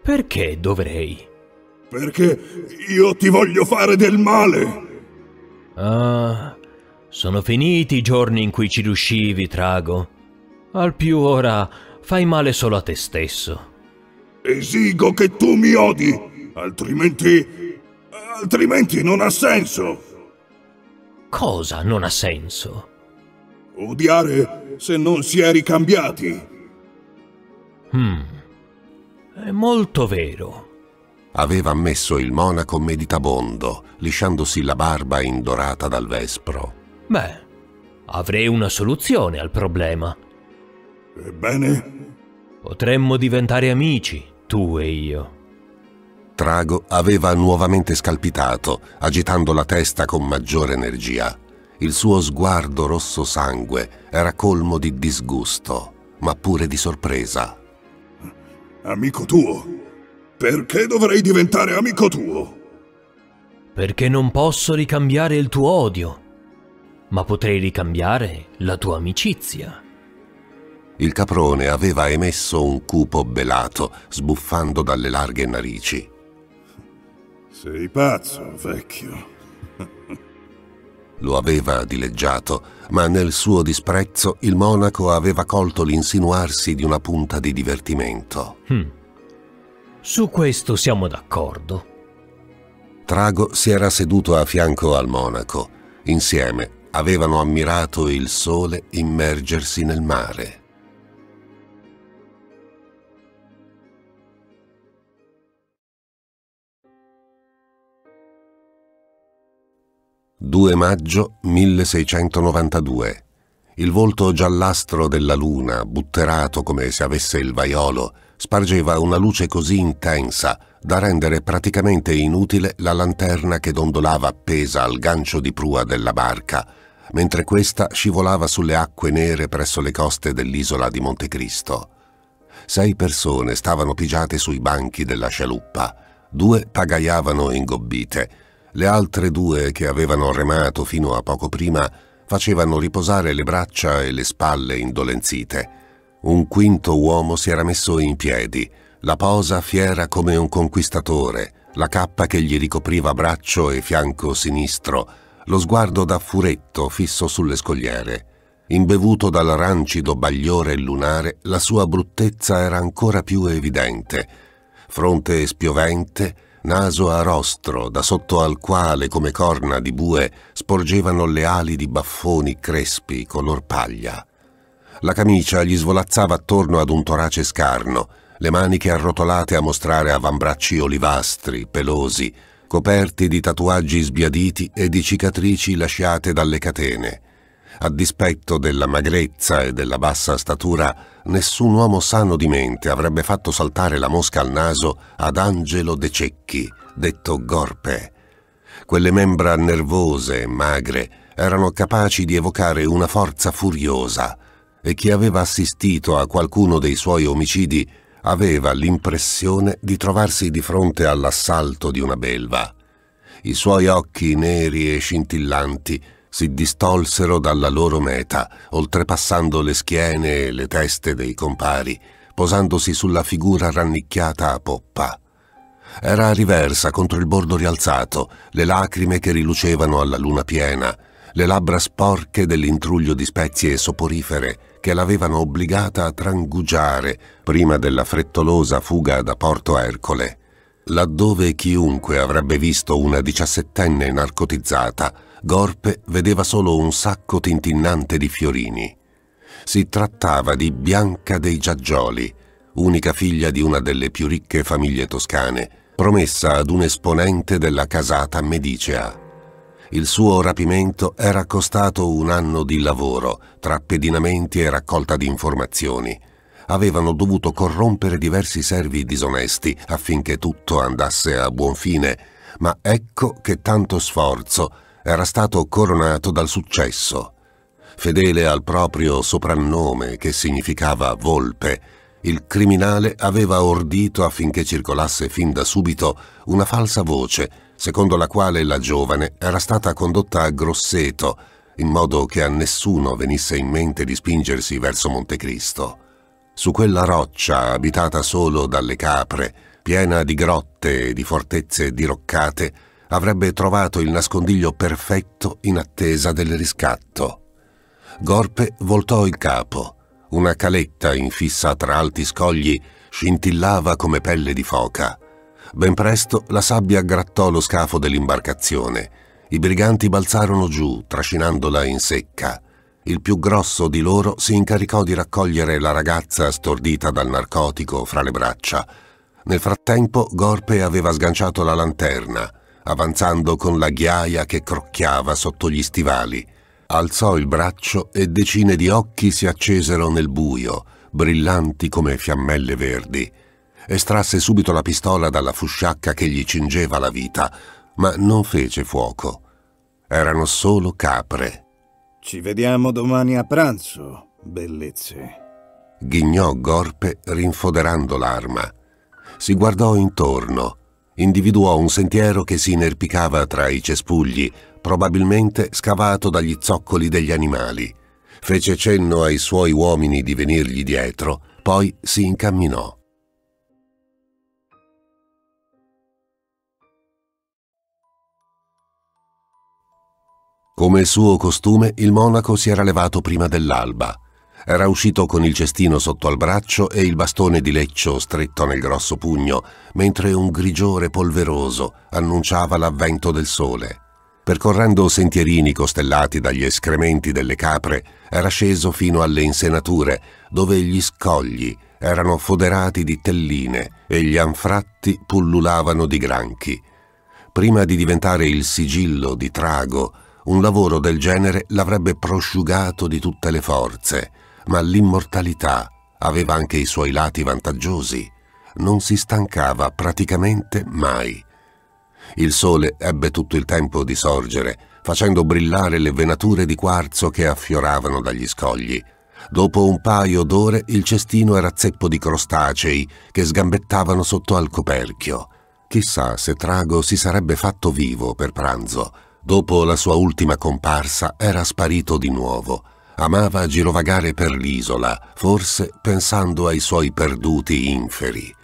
Perché dovrei? Perché io ti voglio fare del male! Ah, sono finiti i giorni in cui ci riuscivi, Trago. Al più ora fai male solo a te stesso. Esigo che tu mi odi, altrimenti... altrimenti non ha senso. Cosa non ha senso? Odiare se non si è ricambiati. Hmm, è molto vero. Aveva ammesso il monaco meditabondo, lisciandosi la barba indorata dal vespro. Beh, avrei una soluzione al problema. Ebbene? Potremmo diventare amici, tu e io. Trago aveva nuovamente scalpitato, agitando la testa con maggiore energia. Il suo sguardo rosso sangue era colmo di disgusto, ma pure di sorpresa. Amico tuo? Perché dovrei diventare amico tuo? Perché non posso ricambiare il tuo odio, ma potrei ricambiare la tua amicizia. Il caprone aveva emesso un cupo belato, sbuffando dalle larghe narici. Sei pazzo, vecchio. Lo aveva dileggiato, ma nel suo disprezzo il monaco aveva colto l'insinuarsi di una punta di divertimento. Hmm. Su questo siamo d'accordo. Trago si era seduto a fianco al monaco. Insieme avevano ammirato il sole immergersi nel mare. 2 maggio 1692. Il volto giallastro della luna, butterato come se avesse il vaiolo, spargeva una luce così intensa da rendere praticamente inutile la lanterna che dondolava appesa al gancio di prua della barca, mentre questa scivolava sulle acque nere presso le coste dell'isola di Montecristo. Sei persone stavano pigiate sui banchi della scialuppa, due pagaiavano ingobbite, le altre due che avevano remato fino a poco prima facevano riposare le braccia e le spalle indolenzite. Un quinto uomo si era messo in piedi, la posa fiera come un conquistatore, la cappa che gli ricopriva braccio e fianco sinistro, lo sguardo da furetto fisso sulle scogliere. Imbevuto dal rancido bagliore lunare, la sua bruttezza era ancora più evidente. Fronte spiovente, naso a rostro, da sotto al quale, come corna di bue, sporgevano le ali di baffoni crespi color paglia. La camicia gli svolazzava attorno ad un torace scarno, le maniche arrotolate a mostrare avambracci olivastri, pelosi, coperti di tatuaggi sbiaditi e di cicatrici lasciate dalle catene. A dispetto della magrezza e della bassa statura, nessun uomo sano di mente avrebbe fatto saltare la mosca al naso ad Angelo De Cecchi, detto Gorpe. Quelle membra nervose e magre erano capaci di evocare una forza furiosa e chi aveva assistito a qualcuno dei suoi omicidi aveva l'impressione di trovarsi di fronte all'assalto di una belva. I suoi occhi neri e scintillanti si distolsero dalla loro meta, oltrepassando le schiene e le teste dei compari, posandosi sulla figura rannicchiata a poppa. Era riversa contro il bordo rialzato, le lacrime che rilucevano alla luna piena, le labbra sporche dell'intruglio di spezie soporifere che l'avevano obbligata a trangugiare prima della frettolosa fuga da Porto Ercole. Laddove chiunque avrebbe visto una diciassettenne narcotizzata Gorpe vedeva solo un sacco tintinnante di fiorini. Si trattava di Bianca dei Giaggioli, unica figlia di una delle più ricche famiglie toscane, promessa ad un esponente della casata medicea. Il suo rapimento era costato un anno di lavoro, tra pedinamenti e raccolta di informazioni. Avevano dovuto corrompere diversi servi disonesti affinché tutto andasse a buon fine, ma ecco che tanto sforzo era stato coronato dal successo. Fedele al proprio soprannome che significava volpe, il criminale aveva ordito affinché circolasse fin da subito una falsa voce, secondo la quale la giovane era stata condotta a Grosseto, in modo che a nessuno venisse in mente di spingersi verso Montecristo. Su quella roccia, abitata solo dalle capre, piena di grotte e di fortezze diroccate, avrebbe trovato il nascondiglio perfetto in attesa del riscatto. Gorpe voltò il capo. Una caletta infissa tra alti scogli scintillava come pelle di foca. Ben presto la sabbia grattò lo scafo dell'imbarcazione. I briganti balzarono giù, trascinandola in secca. Il più grosso di loro si incaricò di raccogliere la ragazza stordita dal narcotico fra le braccia. Nel frattempo Gorpe aveva sganciato la lanterna avanzando con la ghiaia che crocchiava sotto gli stivali. Alzò il braccio e decine di occhi si accesero nel buio, brillanti come fiammelle verdi. estrasse subito la pistola dalla fusciacca che gli cingeva la vita, ma non fece fuoco. Erano solo capre. Ci vediamo domani a pranzo, bellezze. Ghignò Gorpe rinfoderando l'arma. Si guardò intorno. Individuò un sentiero che si inerpicava tra i cespugli, probabilmente scavato dagli zoccoli degli animali. Fece cenno ai suoi uomini di venirgli dietro, poi si incamminò. Come suo costume, il monaco si era levato prima dell'alba. Era uscito con il cestino sotto al braccio e il bastone di leccio stretto nel grosso pugno, mentre un grigiore polveroso annunciava l'avvento del sole. Percorrendo sentierini costellati dagli escrementi delle capre, era sceso fino alle insenature, dove gli scogli erano foderati di telline e gli anfratti pullulavano di granchi. Prima di diventare il sigillo di Trago, un lavoro del genere l'avrebbe prosciugato di tutte le forze, ma l'immortalità aveva anche i suoi lati vantaggiosi. Non si stancava praticamente mai. Il sole ebbe tutto il tempo di sorgere, facendo brillare le venature di quarzo che affioravano dagli scogli. Dopo un paio d'ore il cestino era zeppo di crostacei che sgambettavano sotto al coperchio. Chissà se Trago si sarebbe fatto vivo per pranzo. Dopo la sua ultima comparsa era sparito di nuovo. Amava girovagare per l'isola, forse pensando ai suoi perduti inferi.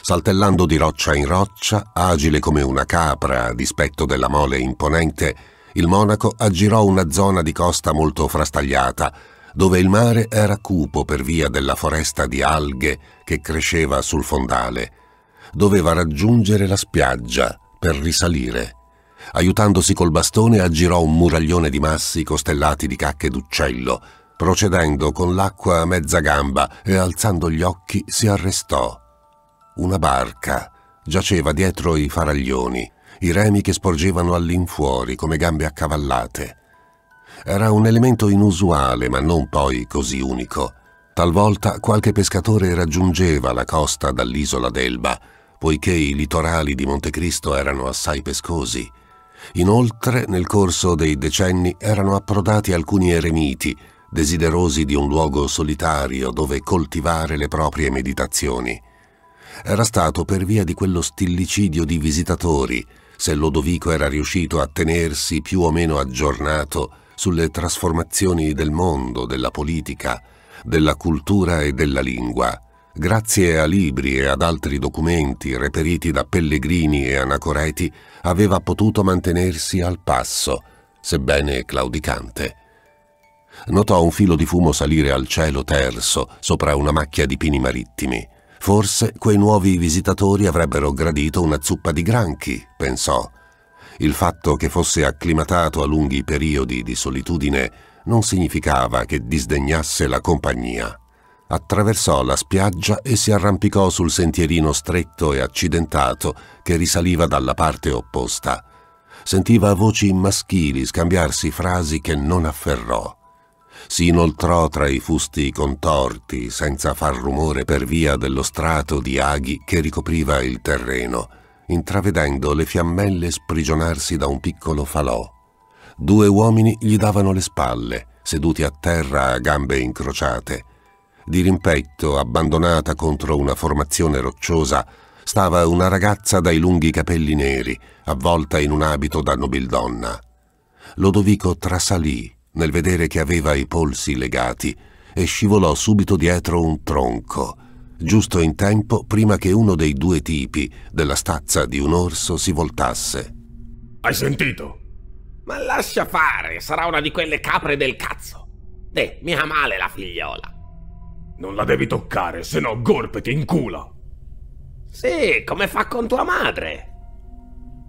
Saltellando di roccia in roccia, agile come una capra a dispetto della mole imponente, il monaco aggirò una zona di costa molto frastagliata, dove il mare era cupo per via della foresta di alghe che cresceva sul fondale. Doveva raggiungere la spiaggia per risalire. Aiutandosi col bastone aggirò un muraglione di massi costellati di cacche d'uccello, procedendo con l'acqua a mezza gamba e alzando gli occhi si arrestò. Una barca giaceva dietro i faraglioni, i remi che sporgevano all'infuori come gambe accavallate. Era un elemento inusuale, ma non poi così unico. Talvolta qualche pescatore raggiungeva la costa dall'isola d'Elba, poiché i litorali di Montecristo erano assai pescosi. Inoltre, nel corso dei decenni erano approdati alcuni eremiti, desiderosi di un luogo solitario dove coltivare le proprie meditazioni. Era stato per via di quello stillicidio di visitatori se Lodovico era riuscito a tenersi più o meno aggiornato sulle trasformazioni del mondo, della politica, della cultura e della lingua, grazie a libri e ad altri documenti reperiti da pellegrini e anacoreti, aveva potuto mantenersi al passo, sebbene claudicante. Notò un filo di fumo salire al cielo terso sopra una macchia di pini marittimi. Forse quei nuovi visitatori avrebbero gradito una zuppa di granchi, pensò. Il fatto che fosse acclimatato a lunghi periodi di solitudine non significava che disdegnasse la compagnia attraversò la spiaggia e si arrampicò sul sentierino stretto e accidentato che risaliva dalla parte opposta. Sentiva voci maschili scambiarsi frasi che non afferrò. Si inoltrò tra i fusti contorti senza far rumore per via dello strato di aghi che ricopriva il terreno, intravedendo le fiammelle sprigionarsi da un piccolo falò. Due uomini gli davano le spalle, seduti a terra a gambe incrociate, di rimpetto, abbandonata contro una formazione rocciosa, stava una ragazza dai lunghi capelli neri, avvolta in un abito da nobildonna. Lodovico trasalì nel vedere che aveva i polsi legati e scivolò subito dietro un tronco, giusto in tempo prima che uno dei due tipi della stazza di un orso si voltasse. Hai sentito? Ma lascia fare, sarà una di quelle capre del cazzo. Eh, mica male la figliola. Non la devi toccare, se no Gorpe ti incula. Sì, come fa con tua madre.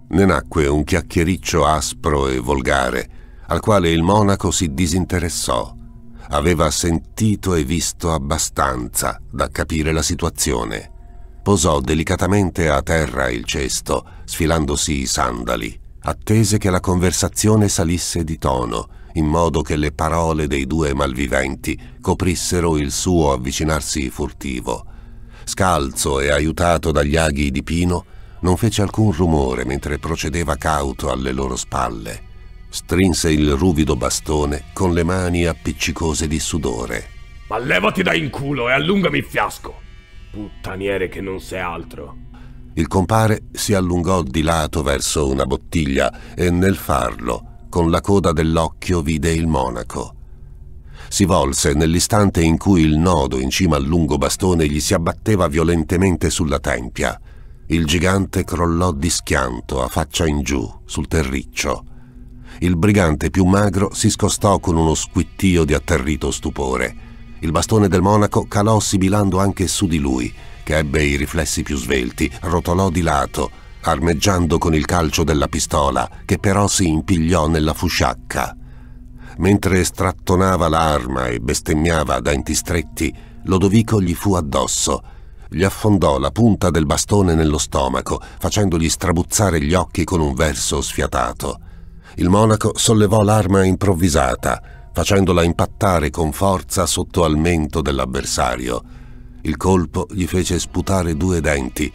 Ne nacque un chiacchiericcio aspro e volgare, al quale il monaco si disinteressò. Aveva sentito e visto abbastanza da capire la situazione. Posò delicatamente a terra il cesto, sfilandosi i sandali. Attese che la conversazione salisse di tono in modo che le parole dei due malviventi coprissero il suo avvicinarsi furtivo. scalzo e aiutato dagli aghi di pino, non fece alcun rumore mentre procedeva cauto alle loro spalle. Strinse il ruvido bastone con le mani appiccicose di sudore. Ma levati da in culo e allungami il fiasco! Puttaniere che non sei altro. Il compare si allungò di lato verso una bottiglia e nel farlo, con la coda dell'occhio, vide il monaco. Si volse nell'istante in cui il nodo in cima al lungo bastone gli si abbatteva violentemente sulla tempia. Il gigante crollò di schianto, a faccia in giù, sul terriccio. Il brigante più magro si scostò con uno squittio di atterrito stupore. Il bastone del monaco calò sibilando anche su di lui, che ebbe i riflessi più svelti, rotolò di lato, armeggiando con il calcio della pistola, che però si impigliò nella fusciacca. Mentre strattonava l'arma e bestemmiava a denti stretti, Lodovico gli fu addosso. Gli affondò la punta del bastone nello stomaco, facendogli strabuzzare gli occhi con un verso sfiatato. Il monaco sollevò l'arma improvvisata, facendola impattare con forza sotto al mento dell'avversario. Il colpo gli fece sputare due denti,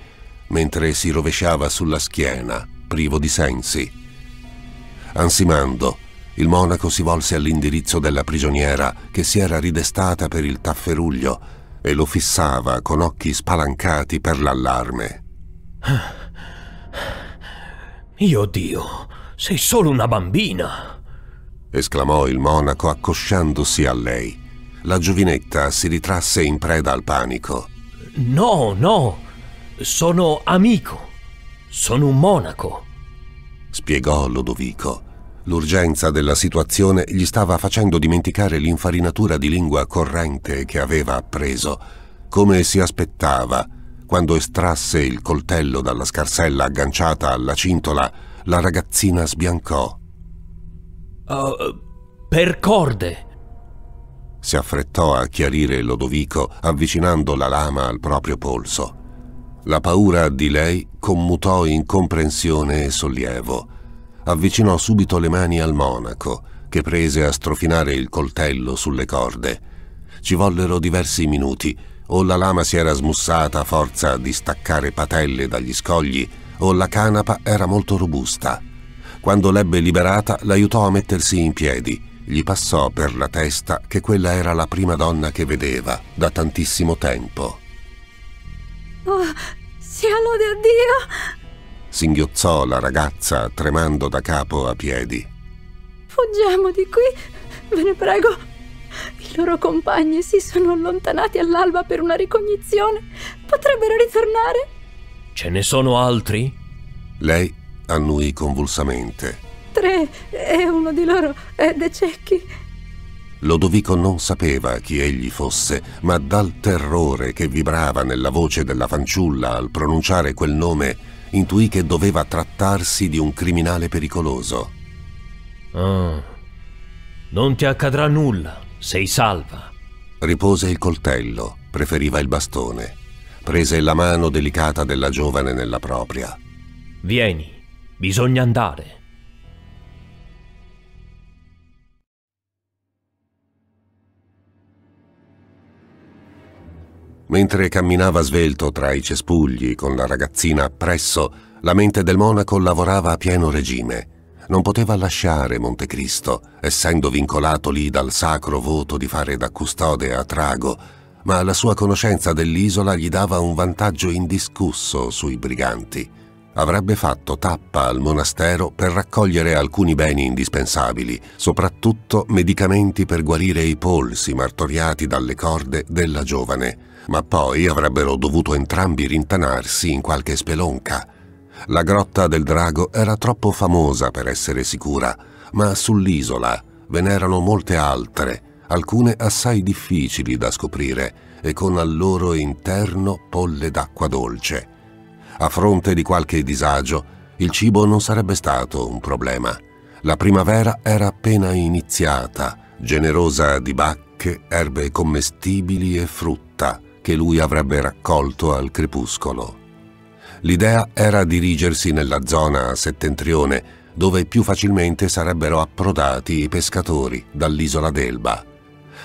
mentre si rovesciava sulla schiena, privo di sensi. Ansimando, il monaco si volse all'indirizzo della prigioniera che si era ridestata per il tafferuglio e lo fissava con occhi spalancati per l'allarme. Io Dio, sei solo una bambina! esclamò il monaco accosciandosi a lei. La giovinetta si ritrasse in preda al panico. No, no, sono amico. Sono un monaco. Spiegò Lodovico. L'urgenza della situazione gli stava facendo dimenticare l'infarinatura di lingua corrente che aveva appreso, come si aspettava. Quando estrasse il coltello dalla scarsella agganciata alla cintola, la ragazzina sbiancò. Uh, per corde, si affrettò a chiarire Lodovico avvicinando la lama al proprio polso. La paura di lei commutò in comprensione e sollievo. Avvicinò subito le mani al monaco, che prese a strofinare il coltello sulle corde. Ci vollero diversi minuti, o la lama si era smussata a forza di staccare patelle dagli scogli, o la canapa era molto robusta. Quando l'ebbe liberata, l'aiutò a mettersi in piedi gli passò per la testa che quella era la prima donna che vedeva da tantissimo tempo. Oh, sia lode a Dio! Singhiozzò la ragazza tremando da capo a piedi. Fuggiamo di qui, ve ne prego. I loro compagni si sono allontanati all'alba per una ricognizione. Potrebbero ritornare. Ce ne sono altri? Lei annui convulsamente tre e uno di loro è De Cecchi. Lodovico non sapeva chi egli fosse, ma dal terrore che vibrava nella voce della fanciulla al pronunciare quel nome, intuì che doveva trattarsi di un criminale pericoloso. Ah, non ti accadrà nulla, sei salva. Ripose il coltello, preferiva il bastone. Prese la mano delicata della giovane nella propria. Vieni, bisogna andare. Mentre camminava svelto tra i cespugli con la ragazzina appresso, la mente del monaco lavorava a pieno regime. Non poteva lasciare Montecristo, essendo vincolato lì dal sacro voto di fare da custode a Trago, ma la sua conoscenza dell'isola gli dava un vantaggio indiscusso sui briganti. Avrebbe fatto tappa al monastero per raccogliere alcuni beni indispensabili, soprattutto medicamenti per guarire i polsi martoriati dalle corde della giovane, ma poi avrebbero dovuto entrambi rintanarsi in qualche spelonca. La grotta del drago era troppo famosa per essere sicura, ma sull'isola ve n'erano molte altre, alcune assai difficili da scoprire e con al loro interno polle d'acqua dolce. A fronte di qualche disagio, il cibo non sarebbe stato un problema. La primavera era appena iniziata, generosa di bacche, erbe commestibili e frutta, che lui avrebbe raccolto al crepuscolo. L'idea era dirigersi nella zona settentrione, dove più facilmente sarebbero approdati i pescatori dall'isola d'Elba.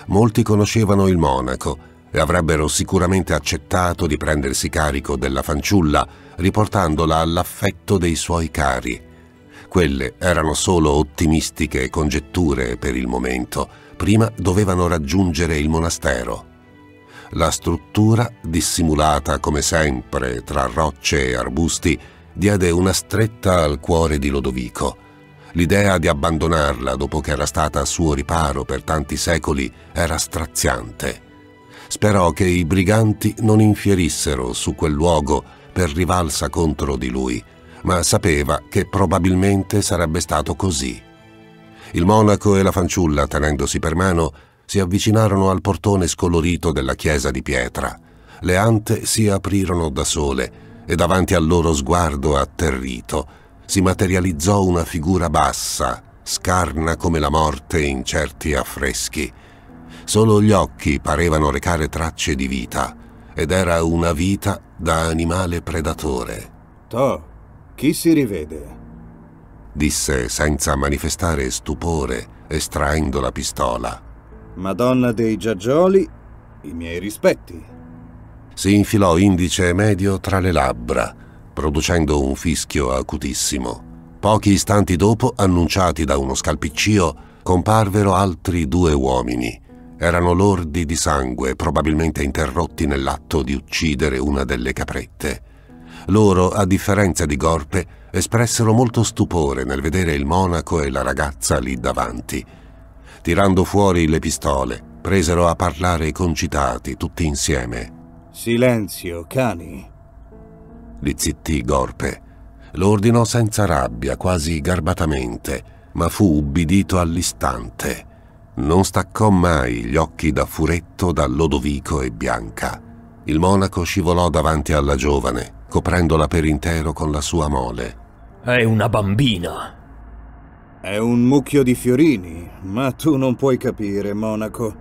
Molti conoscevano il monaco e avrebbero sicuramente accettato di prendersi carico della fanciulla, riportandola all'affetto dei suoi cari. Quelle erano solo ottimistiche congetture per il momento, prima dovevano raggiungere il monastero. La struttura, dissimulata come sempre tra rocce e arbusti, diede una stretta al cuore di Lodovico. L'idea di abbandonarla dopo che era stata a suo riparo per tanti secoli era straziante. Sperò che i briganti non infierissero su quel luogo per rivalsa contro di lui, ma sapeva che probabilmente sarebbe stato così. Il monaco e la fanciulla, tenendosi per mano, si avvicinarono al portone scolorito della chiesa di pietra. Le ante si aprirono da sole e davanti al loro sguardo atterrito si materializzò una figura bassa, scarna come la morte in certi affreschi. Solo gli occhi parevano recare tracce di vita, ed era una vita da animale predatore. To, chi si rivede? disse senza manifestare stupore, estraendo la pistola. Madonna dei Giagioli, i miei rispetti. Si infilò indice e medio tra le labbra, producendo un fischio acutissimo. Pochi istanti dopo, annunciati da uno scalpiccio, comparvero altri due uomini. Erano lordi di sangue, probabilmente interrotti nell'atto di uccidere una delle caprette. Loro, a differenza di Gorpe, espressero molto stupore nel vedere il monaco e la ragazza lì davanti. Tirando fuori le pistole, presero a parlare concitati tutti insieme. Silenzio, cani. Li zittì Gorpe. Lo ordinò senza rabbia, quasi garbatamente, ma fu ubbidito all'istante. Non staccò mai gli occhi da furetto da Lodovico e Bianca. Il monaco scivolò davanti alla giovane, coprendola per intero con la sua mole. È una bambina. È un mucchio di fiorini, ma tu non puoi capire, monaco.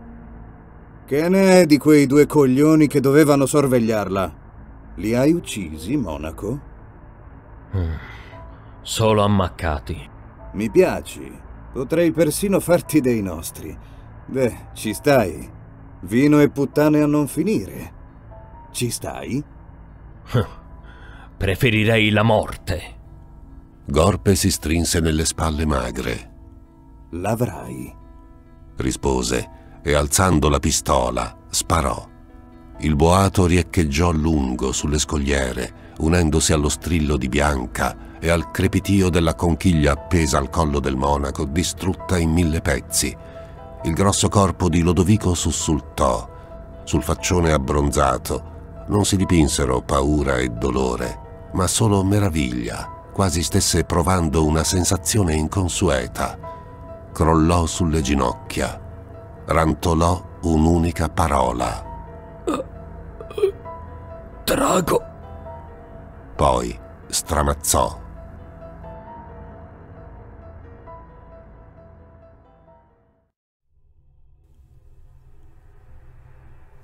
Che ne è di quei due coglioni che dovevano sorvegliarla? Li hai uccisi, monaco? Mm. Solo ammaccati. Mi piaci. Potrei persino farti dei nostri. Beh, ci stai. Vino e puttane a non finire. Ci stai? Preferirei la morte. Gorpe si strinse nelle spalle magre. L'avrai, rispose e alzando la pistola sparò. Il boato riecheggiò lungo sulle scogliere, unendosi allo strillo di Bianca e al crepitio della conchiglia appesa al collo del monaco, distrutta in mille pezzi. Il grosso corpo di Lodovico sussultò. Sul faccione abbronzato non si dipinsero paura e dolore, ma solo meraviglia, quasi stesse provando una sensazione inconsueta. Crollò sulle ginocchia, rantolò un'unica parola. Drago. Poi stramazzò.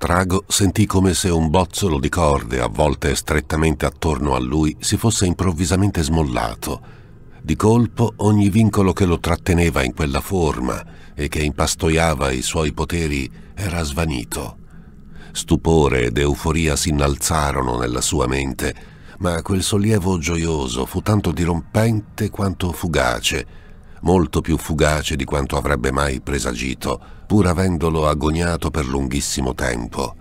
Trago sentì come se un bozzolo di corde avvolte strettamente attorno a lui si fosse improvvisamente smollato. Di colpo ogni vincolo che lo tratteneva in quella forma e che impastoiava i suoi poteri era svanito. Stupore ed euforia si innalzarono nella sua mente, ma quel sollievo gioioso fu tanto dirompente quanto fugace, molto più fugace di quanto avrebbe mai presagito, pur avendolo agognato per lunghissimo tempo.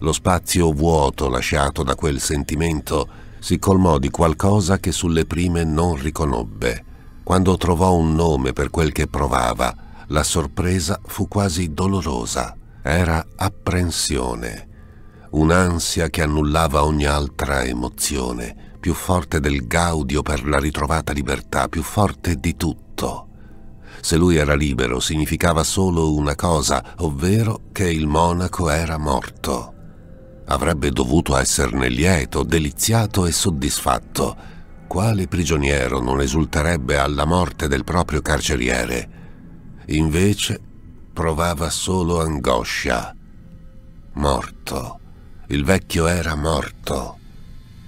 Lo spazio vuoto lasciato da quel sentimento si colmò di qualcosa che sulle prime non riconobbe. Quando trovò un nome per quel che provava, la sorpresa fu quasi dolorosa. Era apprensione, un'ansia che annullava ogni altra emozione, più forte del gaudio per la ritrovata libertà, più forte di tutto. Se lui era libero significava solo una cosa, ovvero che il monaco era morto. Avrebbe dovuto esserne lieto, deliziato e soddisfatto. Quale prigioniero non esulterebbe alla morte del proprio carceriere? Invece provava solo angoscia. Morto. Il vecchio era morto.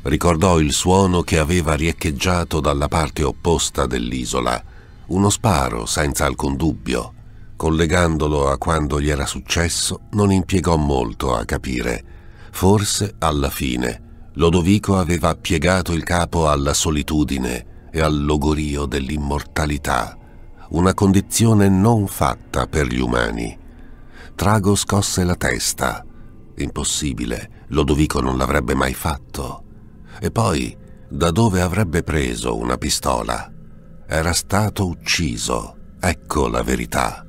Ricordò il suono che aveva riecheggiato dalla parte opposta dell'isola uno sparo senza alcun dubbio. collegandolo a quando gli era successo, non impiegò molto a capire. Forse, alla fine, Lodovico aveva piegato il capo alla solitudine e al logorio dell'immortalità, una condizione non fatta per gli umani. Trago scosse la testa. Impossibile, Lodovico non l'avrebbe mai fatto. E poi, da dove avrebbe preso una pistola? Era stato ucciso, ecco la verità.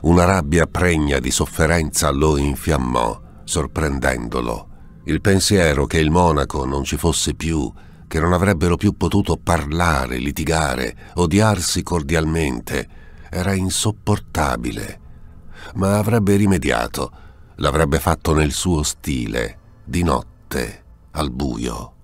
Una rabbia pregna di sofferenza lo infiammò, sorprendendolo. Il pensiero che il monaco non ci fosse più, che non avrebbero più potuto parlare, litigare, odiarsi cordialmente, era insopportabile. Ma avrebbe rimediato, l'avrebbe fatto nel suo stile, di notte, al buio.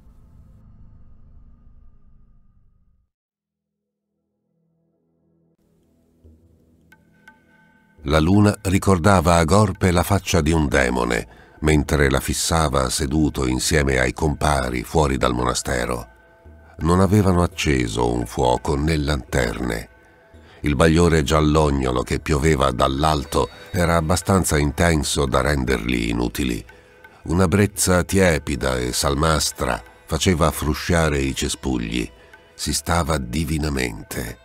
La luna ricordava a Gorpe la faccia di un demone, mentre la fissava seduto insieme ai compari fuori dal monastero. Non avevano acceso un fuoco né lanterne. Il bagliore giallognolo che pioveva dall'alto era abbastanza intenso da renderli inutili. Una brezza tiepida e salmastra faceva frusciare i cespugli. Si stava divinamente.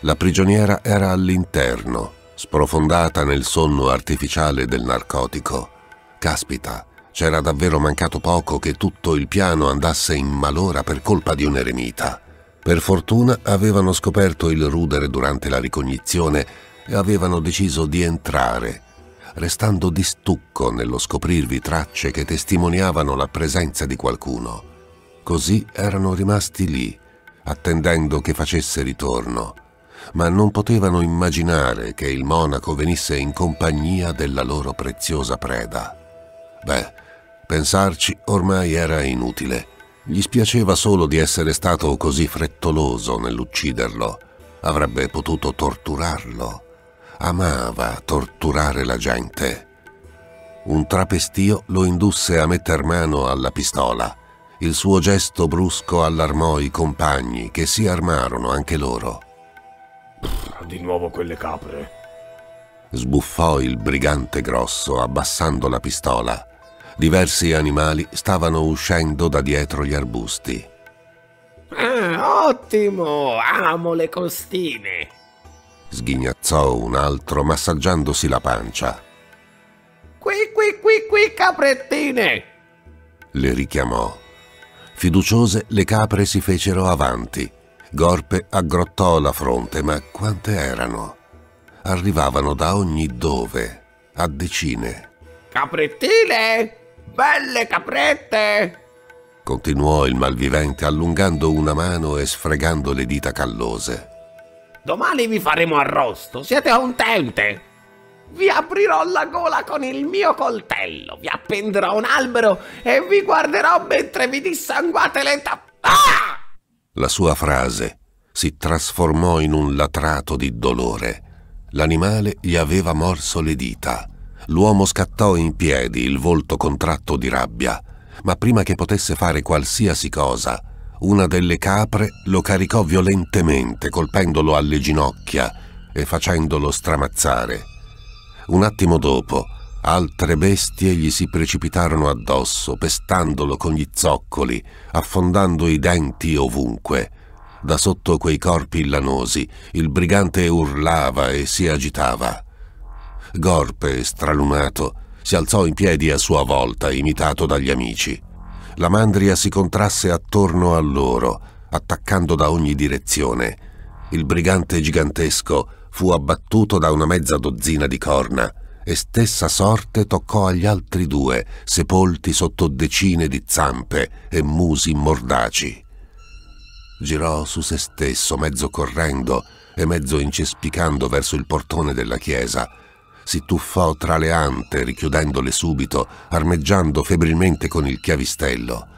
La prigioniera era all'interno, sprofondata nel sonno artificiale del narcotico. Caspita, c'era davvero mancato poco che tutto il piano andasse in malora per colpa di un eremita. Per fortuna avevano scoperto il rudere durante la ricognizione e avevano deciso di entrare, restando di stucco nello scoprirvi tracce che testimoniavano la presenza di qualcuno. Così erano rimasti lì, attendendo che facesse ritorno ma non potevano immaginare che il monaco venisse in compagnia della loro preziosa preda. Beh, pensarci ormai era inutile. Gli spiaceva solo di essere stato così frettoloso nell'ucciderlo. Avrebbe potuto torturarlo. Amava torturare la gente. Un trapestio lo indusse a metter mano alla pistola. Il suo gesto brusco allarmò i compagni che si armarono anche loro. Di nuovo quelle capre. Sbuffò il brigante grosso abbassando la pistola. Diversi animali stavano uscendo da dietro gli arbusti. Ah, ottimo! Amo le costine! Sghignazzò un altro massaggiandosi la pancia. Qui, qui, qui, qui, caprettine! Le richiamò. Fiduciose le capre si fecero avanti Gorpe aggrottò la fronte, ma quante erano? Arrivavano da ogni dove, a decine. Caprettine! Belle caprette! Continuò il malvivente allungando una mano e sfregando le dita callose. Domani vi faremo arrosto, siete contente? Vi aprirò la gola con il mio coltello, vi appenderò a un albero e vi guarderò mentre vi dissanguate lenta... Ah! La sua frase si trasformò in un latrato di dolore. L'animale gli aveva morso le dita. L'uomo scattò in piedi, il volto contratto di rabbia, ma prima che potesse fare qualsiasi cosa, una delle capre lo caricò violentemente, colpendolo alle ginocchia e facendolo stramazzare. Un attimo dopo, Altre bestie gli si precipitarono addosso, pestandolo con gli zoccoli, affondando i denti ovunque. Da sotto quei corpi lanosi il brigante urlava e si agitava. Gorpe, stralunato, si alzò in piedi a sua volta, imitato dagli amici. La mandria si contrasse attorno a loro, attaccando da ogni direzione. Il brigante gigantesco fu abbattuto da una mezza dozzina di corna e stessa sorte toccò agli altri due, sepolti sotto decine di zampe e musi mordaci. Girò su se stesso, mezzo correndo e mezzo incespicando verso il portone della chiesa. Si tuffò tra le ante, richiudendole subito, armeggiando febbrilmente con il chiavistello.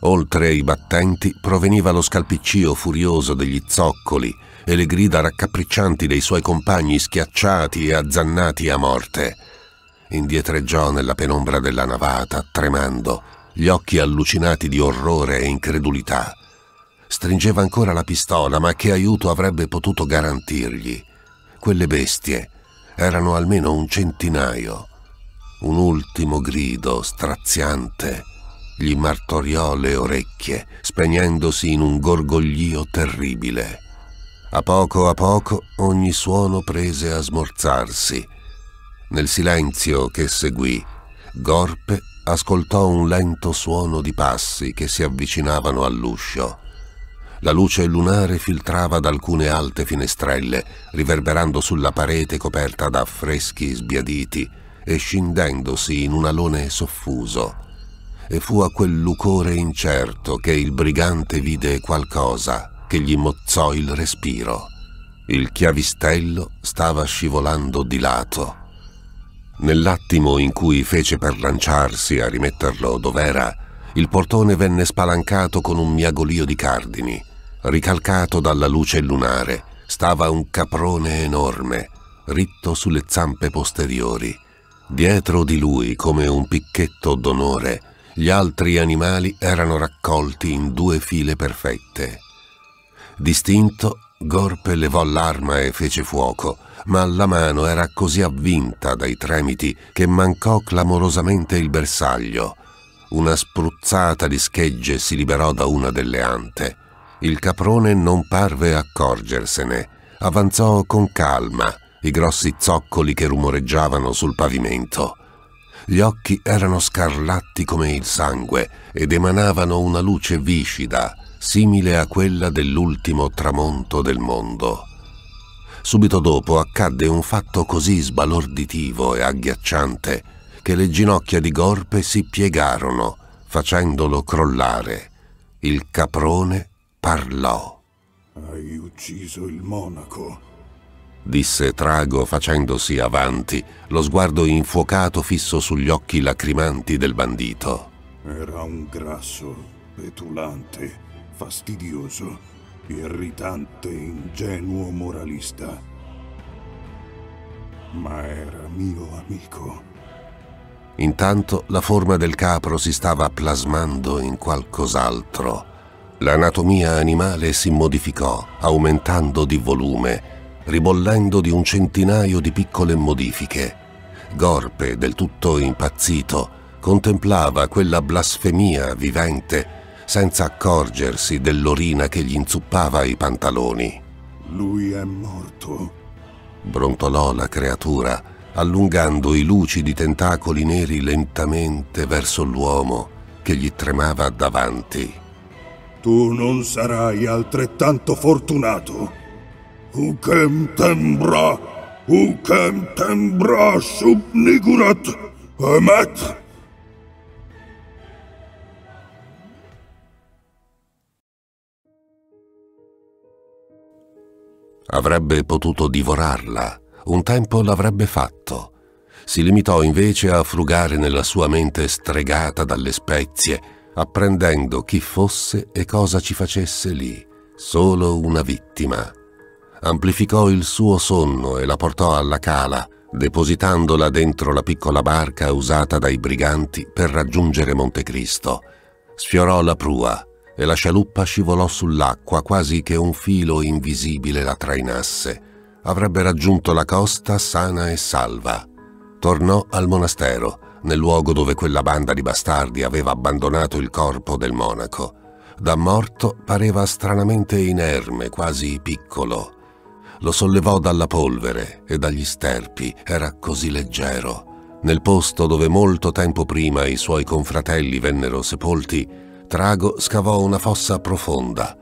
Oltre i battenti proveniva lo scalpiccio furioso degli zoccoli e le grida raccapriccianti dei suoi compagni schiacciati e azzannati a morte. Indietreggiò nella penombra della navata, tremando, gli occhi allucinati di orrore e incredulità. Stringeva ancora la pistola, ma che aiuto avrebbe potuto garantirgli? Quelle bestie erano almeno un centinaio. Un ultimo grido straziante gli martoriò le orecchie, spegnendosi in un gorgoglio terribile. A poco a poco ogni suono prese a smorzarsi. Nel silenzio che seguì, Gorpe ascoltò un lento suono di passi che si avvicinavano all'uscio. La luce lunare filtrava da alcune alte finestrelle, riverberando sulla parete coperta da affreschi sbiaditi e scindendosi in un alone soffuso. E fu a quel lucore incerto che il brigante vide qualcosa che gli mozzò il respiro. Il chiavistello stava scivolando di lato. Nell'attimo in cui fece per lanciarsi a rimetterlo dov'era, il portone venne spalancato con un miagolio di cardini. Ricalcato dalla luce lunare, stava un caprone enorme, ritto sulle zampe posteriori. Dietro di lui, come un picchetto d'onore, gli altri animali erano raccolti in due file perfette. Distinto, Gorpe levò l'arma e fece fuoco, ma la mano era così avvinta dai tremiti che mancò clamorosamente il bersaglio. Una spruzzata di schegge si liberò da una delle ante. Il caprone non parve accorgersene. Avanzò con calma, i grossi zoccoli che rumoreggiavano sul pavimento. Gli occhi erano scarlatti come il sangue ed emanavano una luce viscida, simile a quella dell'ultimo tramonto del mondo. Subito dopo accadde un fatto così sbalorditivo e agghiacciante che le ginocchia di Gorpe si piegarono, facendolo crollare. Il caprone parlò. Hai ucciso il monaco, disse Trago facendosi avanti, lo sguardo infuocato fisso sugli occhi lacrimanti del bandito. Era un grasso, petulante, fastidioso irritante, ingenuo moralista. Ma era mio amico. Intanto la forma del capro si stava plasmando in qualcos'altro. L'anatomia animale si modificò, aumentando di volume, ribollendo di un centinaio di piccole modifiche. Gorpe, del tutto impazzito, contemplava quella blasfemia vivente senza accorgersi dell'orina che gli inzuppava i pantaloni. Lui è morto, brontolò la creatura, allungando i lucidi tentacoli neri lentamente verso l'uomo che gli tremava davanti. Tu non sarai altrettanto fortunato. Ucem tembra, ucem tembra subnigurat, emet Avrebbe potuto divorarla, un tempo l'avrebbe fatto. Si limitò invece a frugare nella sua mente stregata dalle spezie, apprendendo chi fosse e cosa ci facesse lì, solo una vittima. Amplificò il suo sonno e la portò alla cala, depositandola dentro la piccola barca usata dai briganti per raggiungere Montecristo. Sfiorò la prua, e la scialuppa scivolò sull'acqua quasi che un filo invisibile la trainasse. Avrebbe raggiunto la costa sana e salva. Tornò al monastero, nel luogo dove quella banda di bastardi aveva abbandonato il corpo del monaco. Da morto pareva stranamente inerme, quasi piccolo. Lo sollevò dalla polvere e dagli sterpi, era così leggero. Nel posto dove molto tempo prima i suoi confratelli vennero sepolti, Trago scavò una fossa profonda.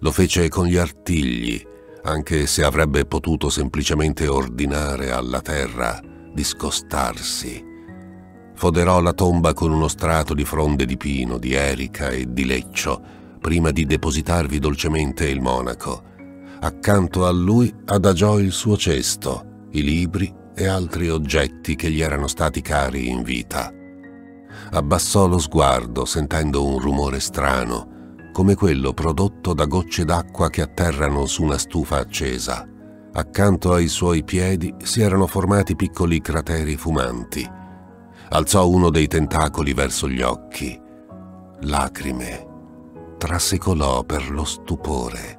Lo fece con gli artigli, anche se avrebbe potuto semplicemente ordinare alla terra di scostarsi. Foderò la tomba con uno strato di fronde di pino, di erica e di leccio, prima di depositarvi dolcemente il monaco. Accanto a lui adagiò il suo cesto, i libri e altri oggetti che gli erano stati cari in vita abbassò lo sguardo sentendo un rumore strano, come quello prodotto da gocce d'acqua che atterrano su una stufa accesa. Accanto ai suoi piedi si erano formati piccoli crateri fumanti. Alzò uno dei tentacoli verso gli occhi. Lacrime. Trasecolò per lo stupore.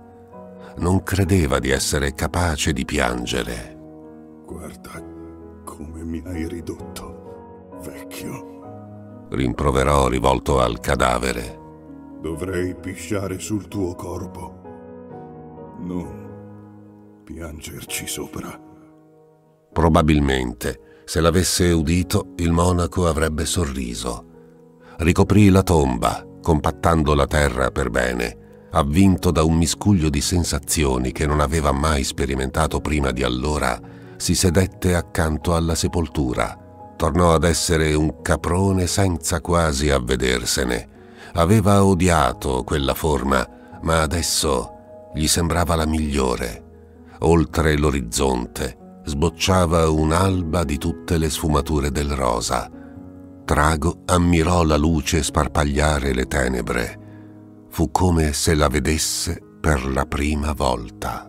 Non credeva di essere capace di piangere. Guarda Come mi hai ridotto, vecchio. Rimproverò rivolto al cadavere. Dovrei pisciare sul tuo corpo. Non piangerci sopra. Probabilmente, se l'avesse udito, il monaco avrebbe sorriso. Ricoprì la tomba, compattando la terra per bene, avvinto da un miscuglio di sensazioni che non aveva mai sperimentato prima di allora, si sedette accanto alla sepoltura. Tornò ad essere un caprone senza quasi avvedersene. Aveva odiato quella forma, ma adesso gli sembrava la migliore. Oltre l'orizzonte sbocciava un'alba di tutte le sfumature del rosa. Trago ammirò la luce sparpagliare le tenebre. Fu come se la vedesse per la prima volta.